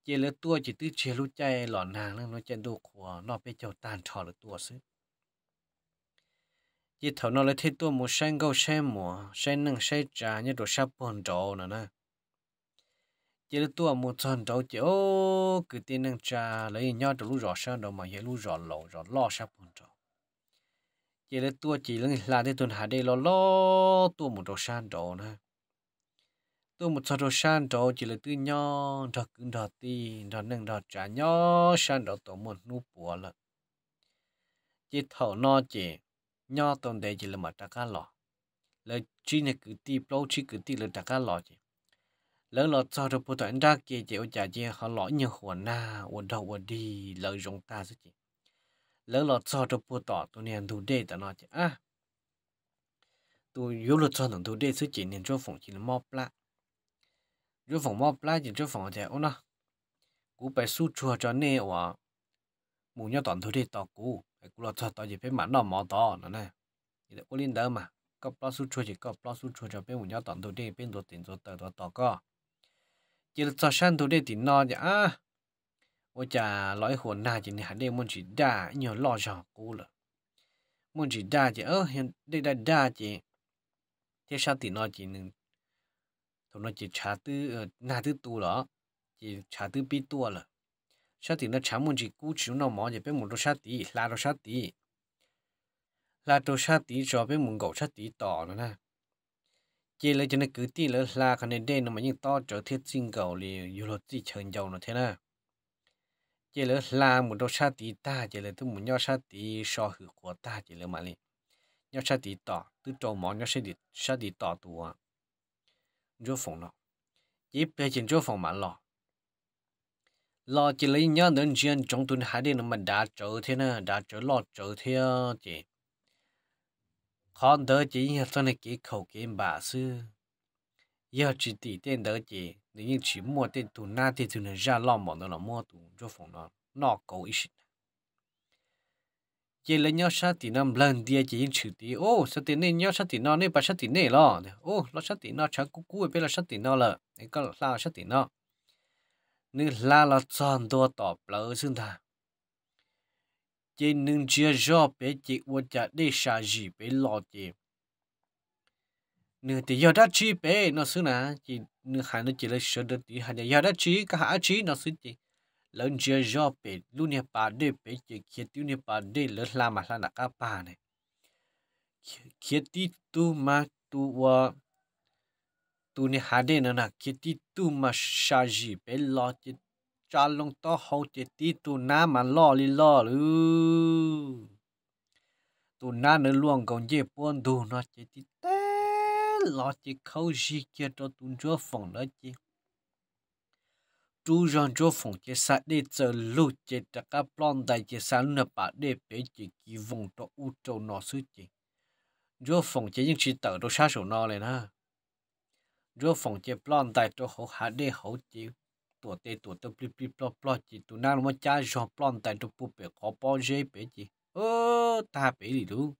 chỉ là tôi chỉ tự chế lúc chơi lọ nàng nó chơi đồ của nó bị cho tàn trò được tôi xưa chỉ thầu nó là thế tôi một sen câu sen mùa sen nâng sen trà như đồ sáp bồn trâu nữa nè chỉ là tôi một chân trâu chỉ ô cứ tin nâng trà lấy nhau đồ lúc rõ sang đâu mà hiện lúc rõ lộ rõ lo sáp bồn trâu chỉ là tôi chỉ là là thế tuần hà đây lo lo tôi một đồ sang trâu nè tôi một chân đồ sang trâu chỉ là tư nhỏ đó cứ đó ti đó nâng đó trả nhỏ sang đó tổ một nụ bùa là chỉ thầu nó chỉ nhỏ tồn tại chỉ là mà trả cá lọ là chỉ là cứ ti bao chỉ cứ ti là trả cá lọ chỉ. Lớn lọ cho được bộ tận ra kia chỉ ở trả chỉ, họ lọ như hồ na ổn đầu ổn đi lợi dụng ta chứ lớn lọ cho được bộ tọ tôi nên đủ đê ta nó chỉ à tôi yếu lọ cho thằng thu để chứ chỉ nên cho phòng chỉ là móp lá cho phòng móp lại chỉ cho phòng thì ôn nó cú phải su chua cho nè wa mù nhau toàn thôi đê tọ cú cái cú lo cho tao chỉ phải mặn nó mò to nữa nè thì để linh đỡ mà có bao su chua chỉ có bao su chua cho bên mù nhau toàn thôi đi bên đồ tiền đồ tờ đồ tờ có chỉ là cho sang thôi đi thì nó thì à ôi chà lõi hồn na chỉ này đây muốn chỉ đa nhiều lo cho cú là muốn chỉ đa chỉ ơ hiện đây đã đa chỉ thế sao thì nó chỉ thì nó chỉ trả tư ờ, na tư tu lọ chỉ trả tư bi tu lọ sau thì nó trả một chỉ cú chiếu nó mỏ thì bên một đôi sát tí là đôi sát tí. Là đôi sát tí cho bên một gậu sát tí tỏ nữa nè chỉ là cho nó cứ tí là là cái này đây nó mà những to trở thiết sinh gậu thì dù là chỉ chờ dầu nó thế nè chỉ là là một đôi sát tí ta chỉ là tôi muốn nhau sát tí, so hữu của ta chỉ là mà đi nhau sát tí tỏ tôi trâu mỏ nhau sát tí sát tí tỏ tù à phòng nó chỉ bây giờ vô phòng mà lo. Lo chỉ lấy nhớ đến chuyện trong tuần hai đêm mà đã trở thế nè, đã trở lo trở thế chị. Khó đỡ chỉ như thế này cái khẩu cái bà sư. Giờ chỉ tỷ tiền đỡ chị, nếu như chỉ mua tiền tụ na thì tụ nó ra lo mỏ nó là mua tụ cho phòng nó nó cầu ít chỉ lấy nhớ sát tỷ năm lần đi, chị chữ tỷ ô sát tỷ này nhớ sát tỷ nó này bà sát tỷ này lo? Ô, lo sát tỷ nó chắc cú cú bây là sát tỷ nó là cái có là sát tỷ nó nữ la là chọn đồ tỏ lỡ xưng thà chỉ nâng chia rõ bé chỉ vô chả để xa gì bé lo chỉ nữ thì giờ đã chi bé, nó xưng nà. Chỉ nữ hai nó chỉ là sợ được thì hai giờ đã chi cả hai chi, nó xưng chỉ lớn chưa rõ bé lúc này bà để bé chỉ kia tiêu này bà để lớn la mà la nạc bà này kia tí tu mà tu wa tu ni hade nè, na kiti tu sao gì pe lo ti cha long to hậu ti ti tu na mà lo li lo lư tu na ne luôn còn dễ buồn đồ nó ti ti té, lo ti khâu gì kia cho tu jo phòng nó chứ chú rong cho phong chế sa de chờ lu chế đặc cá plon đại chế sa na bà để bế chế kỳ vùng cho u châu nó sư chế cho phong chế những chỉ tờ đồ sát sổ nó lên ha cho phòng chế plon đại cho hậu hạ đê hậu chế tuổi tê tuổi tê pli pli plo plo chế tụ nào mà cha cho plon đại cho bù bể khó bao dễ bế chế ơ ta bế đi đúng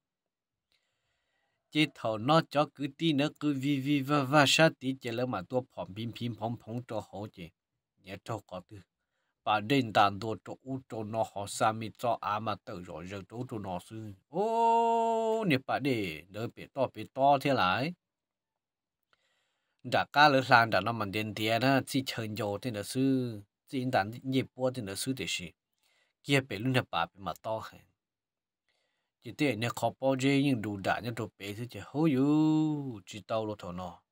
chế thầu nó cho cứ tí nữa cứ vi vi va va sát tí chế lỡ mà tôi phỏng pin pin phỏng phỏng cho hậu chế nhớ cho có từ. Và đến tàn đồ chỗ u chỗ nó họ sa mi cho à mà tự rồi rồi chỗ chỗ nó sư. Ô nè bà để đỡ bị to bị to thế lại. Đã cá lỡ sang đã nó mình đến tiền á chỉ chơi nhiều thì nó sư. Chỉ đàn nhịp bua thì nó sư thì sư kia bị luôn là bà bị mà to hơn chỉ tiền này khó bao giờ nhưng đủ đã, nhưng đồ bé thì chỉ hối yu chỉ tàu lo thôi nó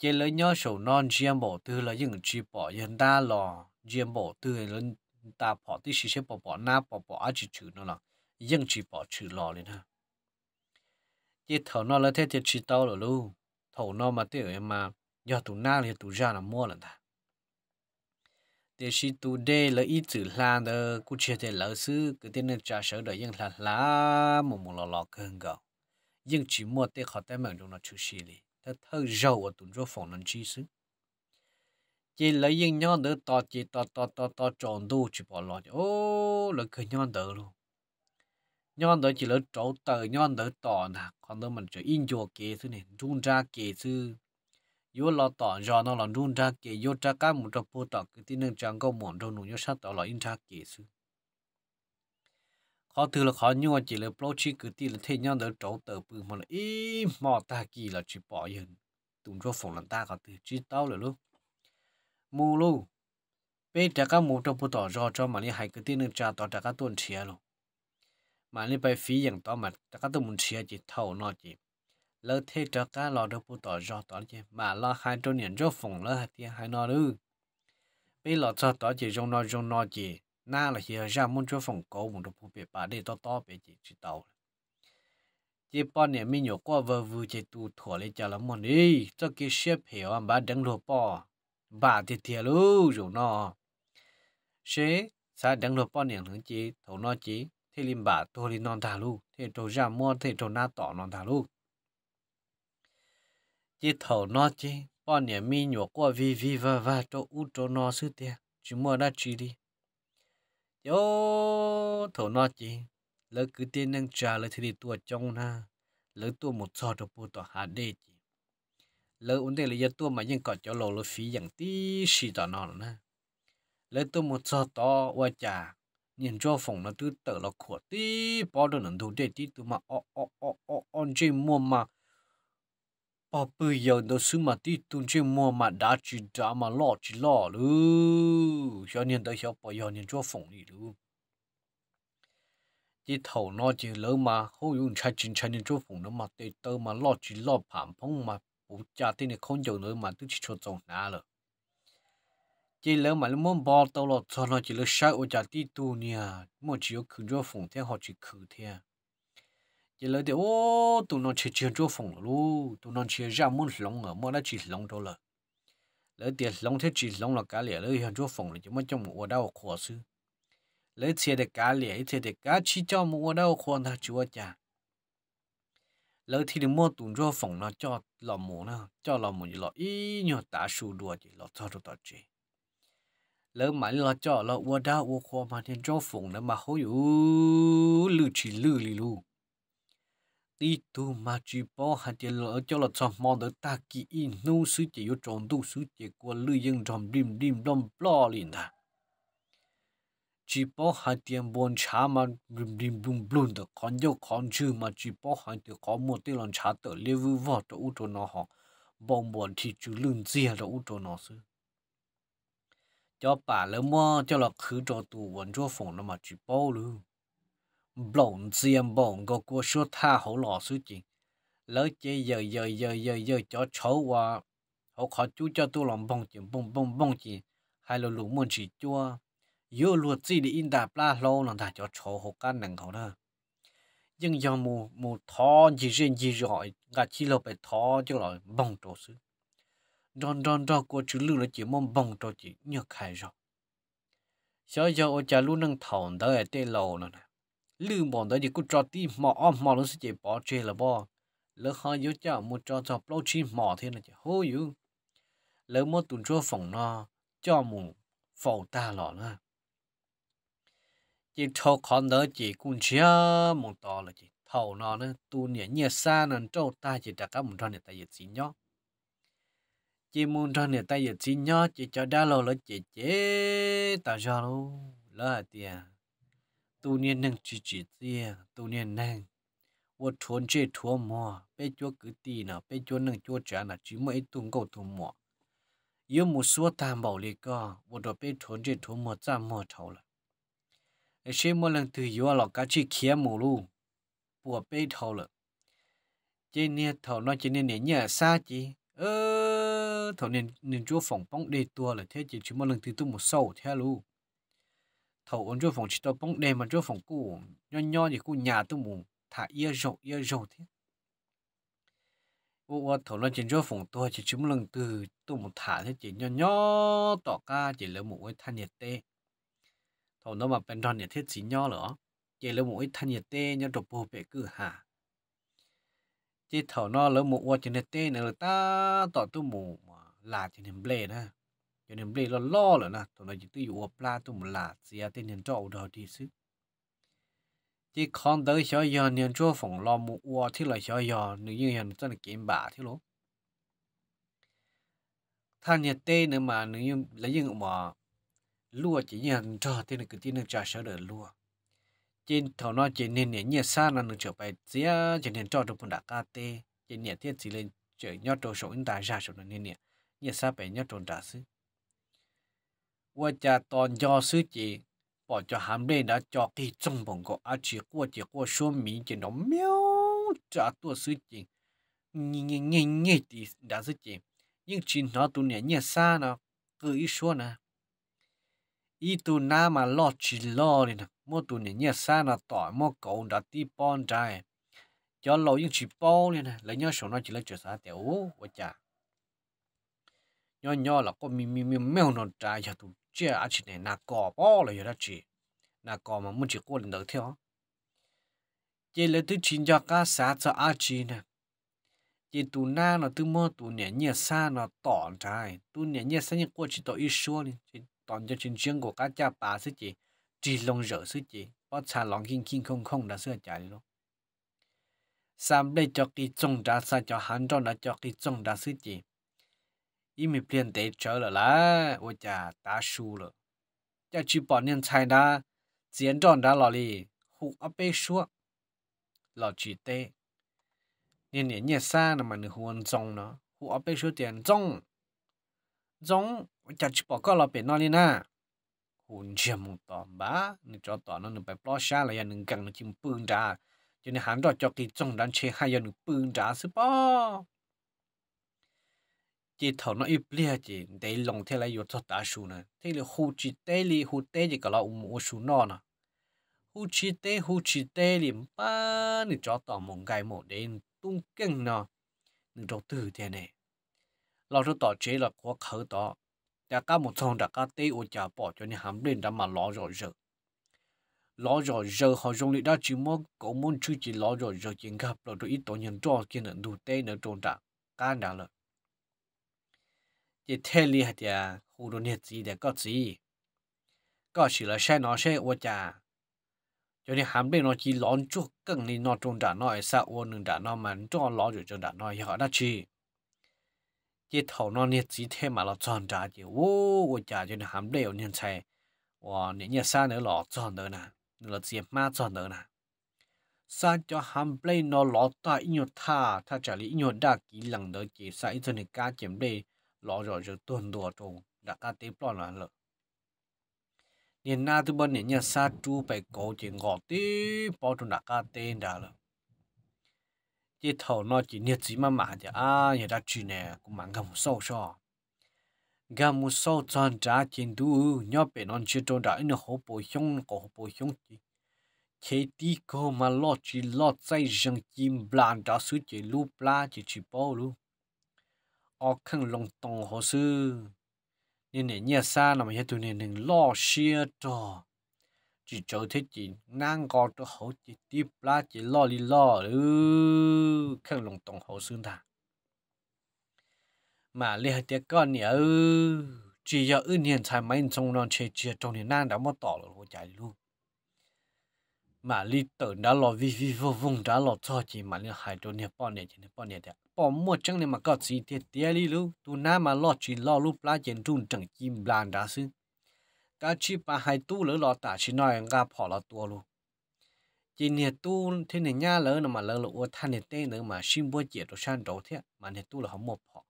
chế lấy nhớ sầu non chiêm bộ tư là những chi bỏ yên ta lò chiêm bộ tư là ta bỏ tí xí xí bỏ bỏ na bỏ bỏ á chỉ chữ nó là những chi bỏ chữ lò lên ha chế thở nó là thế thì chỉ tao là luôn thầu nó mà tiêu em mà do tụ na thì tụ ra là mua là ta để xí tụ đê là ít chữ lan đó cũng chưa thể lỡ sư cứ tên nên trả sở đời nhưng là lá một một lò lọ cơn gạo nhưng chỉ mua tê khó tay mạng trong nó chữ xí li thế thơ râu ở tụ rô phòng lần chi xứ. Chỉ lấy những nhau đỡ to chỉ to to to to tròn đủ chỉ bỏ lọ ô là cái nhau đỡ luôn. Nhon đỡ chỉ là chỗ tờ, nhon đỡ tỏ nè còn đỡ mình chỉ in cho kế xứ này, run ra kế xứ. Yo lo tỏ cho nó là run ra kế yo ra cá một trò bộ tỏ cái tin chẳng có muốn đâu nụ yo sát tỏ là in ra kế xứ khó từ là khó nhưng mà chỉ là pro chi cứ tin là thế nhon đó chỗ tờ bự mà là ý mò ta kỳ là chỉ bỏ yên tụng cho phòng là ta có từ chỉ tao rồi luôn mù luôn bây giờ các một trò bộ tỏ cho cho mà đi hai cái tin trả tỏ trả các tuần chia luôn mà đi bay phíอย่าง đó mà các tôi muốn chia chỉ thầu nó chỉ lỡ thế cho cá lò đâu bút tỏ rõ tỏ chỉ mà lo hai trăm年 cho phòng lỡ thì hai nó nữa bây lọ cho tỏ chỉ trong nó trong nó chỉ na là hiện ra muốn cho phòng cổ muốn được bút bể bà để to to bể chỉ chỉ tàu chỉ bao niệm mình nhổ qua vợ vừa chỉ tu thua lấy cho lắm muốn đi cho cái xếp hiểu bà đừng lô bò, bà thì thiệt luôn rồi nó sẽ sao đừng lô bò niệm hướng chỉ thầu nó chỉ thế lim bà tôi đi non thả luôn, thế trâu ra mua thế trâu na tỏ non thả luôn, chỉ thầu nó chỉ bao nhiêu mi nhỏ qua vi vi va va cho út trâu nó sư tiền chỉ mua đã chỉ đi yo thầu nó chỉ lỡ cứ tiền năng trả lỡ thì đi tua trong na lỡ tua một sọ trâu bù tỏ hạt đê chỉ lỡ ổn định là giờ tua mà nhưng còn cho lỗ lỗ phí dạng tí xì tỏ nó nữa lỡ tua một sọ tỏ qua trả nhìn cho phòng nó tư tự là khổ tí bỏ được nằm thủ để tí tụ mà o o o o on trên mua mà ปอปืยอนตัวซื้อมาที่ตุนเชื่มัวมาดาจีดามาล่อจีล่อลูชาวเนีนตัวชาปอยอนเนียนชั่วฝงนี่ลูจีเถาเนาะจีเลิมาเขยุ่ชาจินชาเนียนชั่วฝงนั้นมาเตเตอมาล่อจีล่อผ่ามพงมาปูจ่าที่เนี่ยคนเยอะเนื้อมาตุชิชจงนาเลยจีเลิมาแล้วมั่วบอลตลอดจนเนาะจีเลิชาโอจ่าที่ตูเนี่ยมั่วจีก็คือชั่วฝงเที่หอจีคือเที่ chỉ lỡ thì ô tụi nó chỉ chơi cho phòng luôn tụi nó chỉ ra muốn lông ở mà nó chỉ lông thôi là lấy tiền lông thế chỉ lông là cá lẻ lấy hiện cho phòng là chỉ mới trong mùa đau khó xứ lấy chia để cá lẻ chia để cá chỉ cho mùa đau khó là chúa cha lấy thì đừng mua tụi cho phòng nó cho lò mù nó cho lò mù gì lò ý nhỏ ta su đùa gì lò cho cho tao chơi lỡ mà lo cho lo qua đau qua khoa mà thì cho phụng nó mà hối u lư chỉ lư lì lu đi tu mà chỉ bỏ hạt tiền lỡ cho là cho mong được ta kỳ in nu sứ chỉ có tròn tu sứ chỉ của lư dân tròn đêm đêm đông lo liền ta chỉ bỏ hạt tiền buồn chả mà đêm đêm bung blun được còn nhiều còn chưa mà chỉ bỏ hạt tiền có một tiêu lần chả tự liêu vui vợ cho u cho nó họ bông buồn thì chú lưng zia cho u cho nó sứ cho bà lỡ mua cho là khứ cho tù vẫn cho phòng nó mà chỉ bỏ luôn bổng xiêm bổng có cua số tha hậu lò số chuyện lỡ chế giờ giờ giờ giờ giờ cho cháu qua hậu khó chú cho tôi làm bông chuyện bông bông bông chuyện hai lô lũ muốn chỉ chua yếu luật gì để in đạp la lô là ta cho cháu hậu can nặng hậu đó nhưng do mù mù thọ gì riêng gì rồi gà chi lô phải thọ cho lại bông trổ xứ đòn đòn đòn của chữ lưu là chỉ mong bông trổ chỉ nhớ khai rồi sau giờ ở cha luôn nâng thòng đó ở tây lầu nữa nè lưu bọn đó thì cứ cho tí mỏ om mỏ nó sẽ chỉ bỏ chơi là bỏ lỡ họ yếu cha một cho cho bao chi mỏ thế là chỉ hô yếu lỡ một tuần cho phòng nó cho mù phổ ta lọ nữa. Chỉ thâu con đó chỉ cũng chia một to là chỉ thầu nó nữa. Tu nhẹ nhẹ xa nên trâu ta chỉ đặt các một tròn để ta dịch gì nhó. Chỉ muốn cho người ta dịch chỉ nhó, chỉ cho đa lô là chỉ chế ta cho luôn. Là tiền tu niên năng chỉ chỉ tia tu niên năng wo chế thua mò bé chúa cứ tì nọ bé chúa năng chúa trả nọ chỉ mới tuôn cầu thua mò yếu một số tam bảo lì co wo đồ bé thuần chế thua mò chạm mò thầu là ai xem mỗi lần từ yếu lọ cá chỉ khía mù lu bùa bé thầu là chế nia thầu nó chế nia nè nhà xa chi ơ thầu nên nên chúa phòng bóng đề tua là thế chỉ chỉ mỗi lần từ tu một sầu theo thầu ôn chúa phòng chỉ tôi bóng đề mà chúa phòng cũ nho nho thì cũ nhà tôi mù, thả ia rộng ia rộng thế. Ô ô thầu nó chỉ chúa phòng tôi chỉ chỉ lần từ, tôi một thả thế chỉ nho nho, tỏ ca, chỉ lấy một cái than nhiệt tê. Thầu nó mà bên trong nhiệt thế chỉ nho nữa chỉ lấy một cái than nhiệt tê nho độc bồ bể cứ hà chỉ thầu nó lấy một qua nhiệt tê nữa ta, tỏ tôi mù là chỉ hình ble nè cho nên bây giờ lo rồi nè tụi nó chỉ tu dụ pla tụi mù là gì à tên cho trâu đó thì xứ. Chỉ con tới xóa giờ nhân cho phòng lo một ua, thì là xóa giờ nếu như kiếm bà thì luôn thà nhiệt tê nữa mà nếu như lấy những mà lúa chỉ nhân cho thì là cái tin được trả sợ được lúa trên thầu nó chỉ nên nhẹ nhẹ xa là nó trở về dĩa chỉ nên cho được một đặc ca tê, chỉ nhẹ thiết chỉ lên trở nhớ trâu sổ in ta ra sổ nó nên nhẹ nhẹ xa phải nhớ trâu trả xứ. 我家当教师节。bỏ cho hàm đây đã cho cái trong bồng có à chỉ qua chỉ qua số mỹ chỉ nó méo trả tua sự情nghe nghe nghe nghe thì đã sự情nhưng chỉ nó tu nhẹ nhẹ xa nó cứ ý số nè ý tu na mà lo chỉ lo đi nè mua tu nhẹ nhẹ xa nó tỏi mua cậu đã đi bon trái cho lâu nhưng chỉ bao đi nè lấy nhau số nó chỉ là chuyện sao tiểu của cha nhỏ nhỏ là có mi mi mi mèo nó trái cho tu chứ à chỉ này na cỏ bao là đó chỉ na cỏ mà muốn chỉ qua lên đầu theo chỉ là thứ chín cho cá xã cho à chỉ nè chỉ tu na nó tu mơ tu nhẹ nhẹ xa nó tỏn trái tu nhẹ nhẹ xa như qua chỉ tỏ ít số đi chỉ tỏn cho trên chương của cá cha bà sư chỉ chỉ lòng rỡ sư chỉ bắt cha lòng kinh kinh không không đã sửa chạy luôn sam đây cho kỳ trồng đã sa cho hắn cho đã cho kỳ trồng đã sư chỉ 伊咪变得着了啦，我家打输了，要去把年菜的简装的老里胡阿贝说，老几代，年年年三那么你胡文中呢，胡阿贝说点中，中我家去报告老别那里呢。hồn chia một tỏ bá nó cho tỏ nó nó phải lo xa là nó gần nó chim bưng ra cho nên hắn đó cho cái trong đàn chế hai giờ nó bưng ra sư bao chỉ thầu nó ít lia chỉ để lòng thế lại vô cho ta su nè thế là hú chỉ tê li hú tê chỉ cả là um u su nọ nè hú chỉ tê hú chỉ tê li ba nị cho tỏ mong cái một đến tung kinh nọ nị đầu tư thế này lão cho tỏ chế là có khởi tỏ đã cả một thằng đã cả tê u chả bỏ cho nên hàm lên đã mà lão rồi giờ, lão rồi giờ họ dùng lý đã chỉ muốn cổ môn chữ chỉ lão rồi giờ chỉ gặp lão rồi ít tổ nhân cho kia nữa đủ tê nữa trộn đã can đã lợi 也太厉害的，糊弄你自的搞自己，搞起了晒那晒我家，就你含被那鸡狼捉更你那种长那一下我能长那蛮长老就长长那一下那去，一头那你自太嘛了长长的，我我家就你含被有人才，哇，你一下你老长的呢，你老自己蛮长的呢。sa cho ham play nó lọ ta inyo tha tha trả lý inyo đa kỹ lần đỡ chỉ sa ít hơn cá chém đây lọ rồi rồi tuần đùa trâu đã ta tiếp lo là lợ nên na thứ bên nhà sa chú phải cố chỉ ngọ tí bao trong đã ca tên đã lợ chỉ thầu nó chỉ nhiệt gì mà mà thì à nhà đã chỉ nè cũng mang gầm sâu so gầm một sâu tròn trả tiền tu nhớ bên non chưa tròn đã nó hổ bồi xong cổ hổ bồi xong chỉ chế tí cô mà lo chỉ lo say răng chim blan đã suy chỉ lu bla chỉ chỉ bao luôn ออกข้างลงตรงหัวซื้อนี่เนี่ยเนี่ยซาหน่อยตัวเนี่ยหนึ่งล่อเชียต่อจีเจเทจีนั่งกอดตัวหัวจีตีปลาจีล่อลีล่อหรือข้างลงตรงหัวซื้อท่ามาเลี้ยเด็กก้นเนี่ยเออจีอยากอื่นเนี่ยใช้ไม่จงนอนเชียเจียตรงเนี่ยนั่งเดามาต่อหรอกหัวใจลูก mà li tử đã lo vi vi vô vùng đã lo cho chỉ mà liên hai đôi niên bao niên chỉ niên bao niên đấy bỏ mua chân nên mà có gì thì tiếc đi luôn tu na mà lo chỉ lo lúc lá trên trung chẳng chim lan đã xứ cả chỉ ba hai tu lỡ lo ta chỉ nói ngã bỏ lo tua luôn chỉ nè tu thế này nhá lỡ mà lỡ lỡ than nè tên nữa mà xin bữa chết đồ san đồ thế mà nè tu là không một họ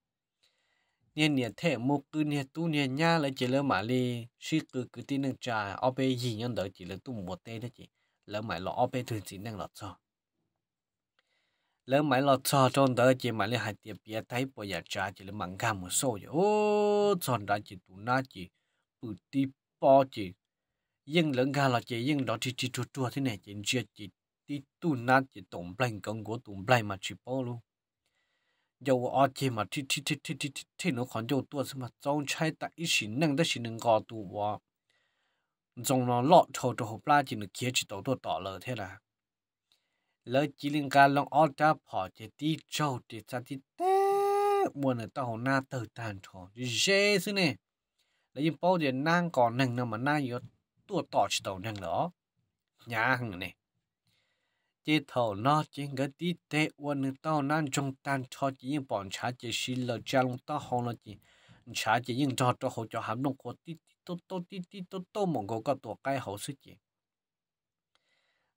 nè nè thế một cứ nè tu nè nhá lỡ chỉ lỡ mà li suy cứ cứ tin năng trà ở bên gì nhân đỡ chỉ lỡ tu một tên đó chỉ lỡ mà lo ở bên thường chỉ năng lọt cho lỡ mãi lo cho trong đó chỉ mà lấy hai tiệp bia thấy bây giờ trả chỉ là mặn cam một số rồi ô chọn đã chỉ tụ na chỉ bự tí po chỉ nhưng lỡ ga là chỉ nhưng đó chỉ chỉ chua chua thế này chỉ chưa chỉ tí tụ na chỉ tổng blank công của tổng blank mà chỉ po luôn dầu ở chỉ mà thi thi thi thi thi thi nó còn dầu tua mà trong trái tại ý xin năng đó xin năng gò tụ wa trong nó lọt thầu cho hộp la chỉ được kia chỉ tàu tua tỏ lờ thế là lỡ chỉ liên ca long ở ta bỏ chỉ đi trâu chỉ cha đi té muốn ở tao na từ tàn thọ dễ xí nè lấy những bao tiền nang còn nâng nào mà nang yếu tua tỏ chỉ tàu nâng đó nhà này chỉ thầu nó chỉ cái tí té quân nữ tao nan trong tan cho chỉ những bọn cha chỉ xí lờ cha lông tao hông chỉ cha chỉ những cho cho hậu cho hàm nông có tí tô tô tí tí tô tô mong có có tổ cái hậu sức gì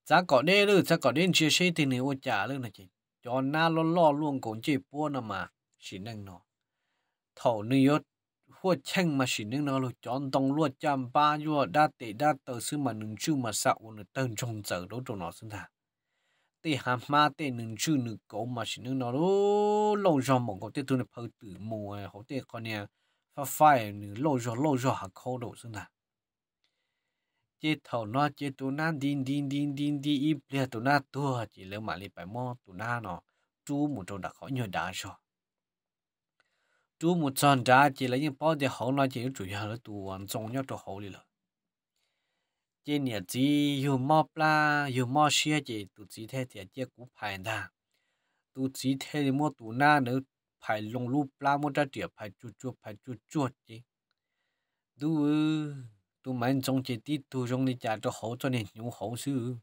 giá có đây luôn giá có đến chia sẻ thì nếu trả luôn là chị cho na lo lo luôn cũng chỉ bua nó mà chỉ năng nó thầu nữ hua chăng mà chỉ năng nó luôn chọn tông luôn chăm ba vừa đa tệ đa tờ sư mà nâng chú mà sao nó tên trong giờ đó trong nó sinh thà tê hàm ma tê nâng chữ nâng cổ mà chỉ nương nó lô lâu rồi mong có tê tôi nó phơi tử mùa hậu tê con nè pha phai nương lâu rồi lâu rồi hạt khô đồ xưng nè chế thầu nó chế tụ na đinh đinh đinh đinh đi ít lẹ tụ na tua chỉ lấy mà lấy bài mò tụ na nó chú một trong đã khó nhiều đá rồi chú một tròn đá chỉ lấy những bao tiền hậu nó chỉ chủ yếu là tụ hoàn trong nhau cho hậu đi rồi trên nhà chỉ yêu mò pla yêu mò xia chỉ tụ chỉ thế thì chỉ cú phải đa tụ chỉ thế thì mua tụ na nữa phải lồng lu pla mua ra tiệp phải chuột chuột, phải chuột chuột chứ. Tụ tu mình trong chế tí tu trong đi trả cho hậu cho nên nhung hậu sư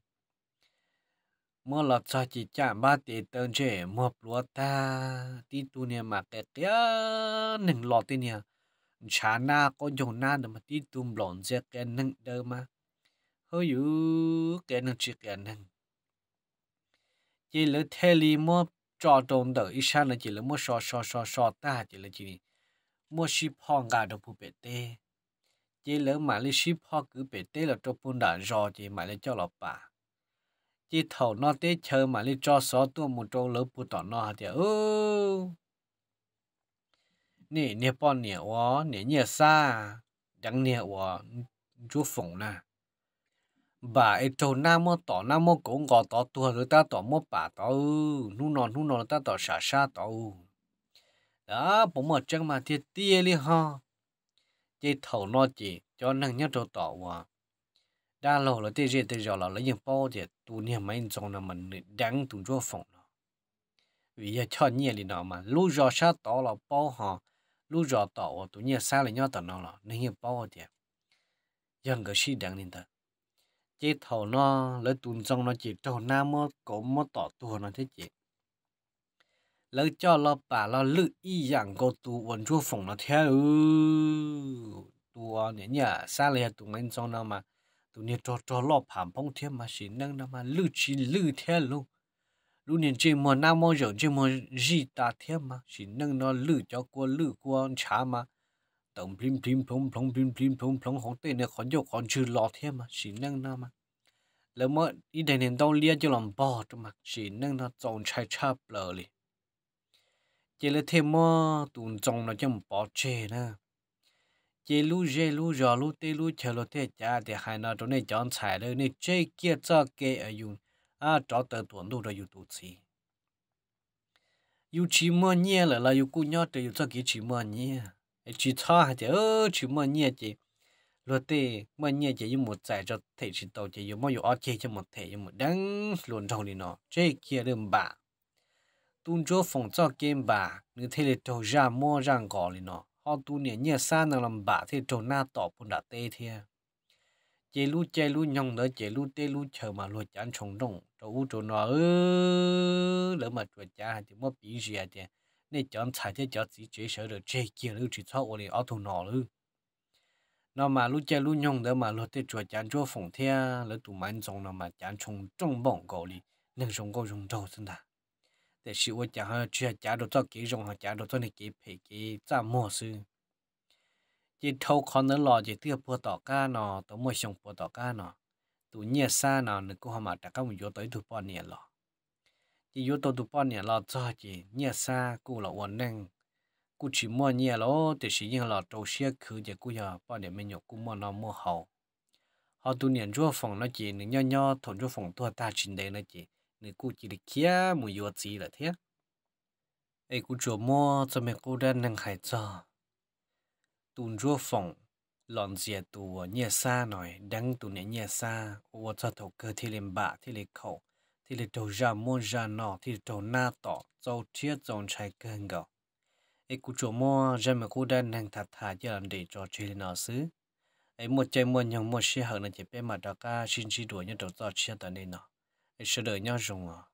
mua lọt cho chỉ trả ba tỷ tên chế mua lúa ta, tí tu nè mà kẹt kia nâng lọt tí nè. Chả na có dùng na được mà tí tu lỏn sẽ cái nâng đơ mà. Hơi yu cái năng chỉ cái năng chỉ lỡ thế li mua cho đồng đầu ít sáng là chỉ là mua sò sò sò sò ta chỉ là chỉ mua ship phong gà đồ phụ bể tê chỉ là mà lấy ship phong cứ bể tê là cho phun đã rò chỉ mà lấy cho lọ bà chỉ thầu nó tê chờ mà lấy cho sò tua một trâu lớn phụ tỏ nó thì ơ nè nè bọn nè ó nè nè xa đắng nè ó chú phồng nè bà ấy trâu nam mô, tỏ nam mô cũng gò tỏ tua rồi ta tỏ mô bà tỏ nu nọ nu nọ ta tỏ xả xa tỏ đó, bố mà chân mà thiệt tia li ha chỉ thầu nó chỉ cho năng nhất trâu tỏ hòa đa lâu là tê rê, tê rò là lấy những bao thì tu niệm mấy trong là mình đáng tu cho phòng nó. Vì giờ cho nhiều li nó mà, lu rò xa tỏ là bao ha lu rò tỏ tu nhiều xa là nhau tỏ nó là nên những bao thì dân cái gì đáng nên ta chế thầu nó lấy tuần trong nó chỉ trâu nam mô cổ mô tỏ tu nó thế chị lấy cho lo bà lo lự y dạng cô tu vận chúa phòng nó theo tu nhỉ nhỉ xa lìa tu mình trong nó mà tu nhỉ cho cho lo phàm phong thiên mà xin năng nó mà lự chỉ lự theo luôn lúc nhìn chỉ mua nam mô rồi chỉ mua gì ta theo mà xin năng nó lự cho qua lự qua chả mà tổng plim plim plong plong plim plim plong plong hổng tên này còn dọc còn chưa lọt thêm mà, chỉ nâng nó mà. Lỡ mà đi đến đến đâu lia cho làm bò cho mà, chỉ nâng nó trồng chai chắp lờ li chỉ là thêm mà tụi trồng nó chẳng bỏ chê nè. Chỉ lu dê lu giò lu tê lu chờ lu tê cha thì hai nó chỗ này chọn xài đây này chê kia cho kê ở dùng. À cho tờ tuần đủ rồi dùng tụt gì yêu chỉ mua nhẹ là là yêu cú nhớ thì yêu cho cái chỉ mua nhẹ chỉ cho hả chứ ơ chỉ mua nhẹ chỉ rồi thì mua nhẹ chỉ dùng một giải cho thể chỉ tàu chỉ dùng mua ở chơi cho một thể dùng một đắng luôn trong đi nó chơi kia đừng bà tuôn chỗ phòng cho game bà người thế là tàu ra mua ra gò đi nó họ tu nhẹ nhẹ xa nó làm bà thì tàu na tỏ bún đã tê thế chế lu chế lu nhong đó chế lu tê lu chờ mà lu chán trồng đông tàu u tàu nó ơ lỡ mà chuột cha thì mất bị gì à chứ nên chọn chạy thế cho chỉ chế sở được chế kia lưu chỉ thoát ổn ở thủ nọ lưu nó mà lúc chơi lúc nhung đó mà lúc thế chùa chán chùa phòng thea lỡ tụ mạnh trong nó mà chán trong trong bỏng cổ đi nên dùng câu dùng đầu xin ta để sự tôi chả hơi chưa chả đồ cho kỹ dùng hoặc chả đồ cho này kỹ phải kỹ ra mua sư chỉ thâu khó nữa lò chỉ tiêu bùa tỏ ca nó tớ mua xong bùa tỏ ca nó tụ nhẹ xa nó nữa cũng mà đã có một chỗ tới tụ bao nhẹ lò chỉ yếu tố tụ bao nhiêu là cho chỉ nhẹ xa cũng là ổn định cũng chỉ mua nhẹ lo thì sử dụng là trâu xe khứ chỉ cũng giờ bao nhiêu mình nhục cũng mua nó mua hậu. Họ tu niệm chúa phòng nó chỉ nên nho nho thôn chúa phòng tua ta chính đây nó chỉ nên cũng chỉ được kia một yếu gì là thế. Ấy cũng chúa mua, cho mình cũng đang nâng hải cho. Tu chúa phòng lòn dìa tu nhẹ xa nói đăng tu niệm nhẹ xa ô cho thầu cơ thì liền bạ thì liền khẩu thì là đầu ra mua ra nọ thì đầu na tỏ dâu thiết dòng trái cây gạo ấy cụ chỗ mua ra mà cụ đang hàng thật thà cho làm để cho chơi nó xứ ấy một chơi mua nhung mua xe hơn là chỉ biết mà đó ca xin chỉ đuổi như đầu cho chia tận đây nọ sẽ đợi nhau dùng à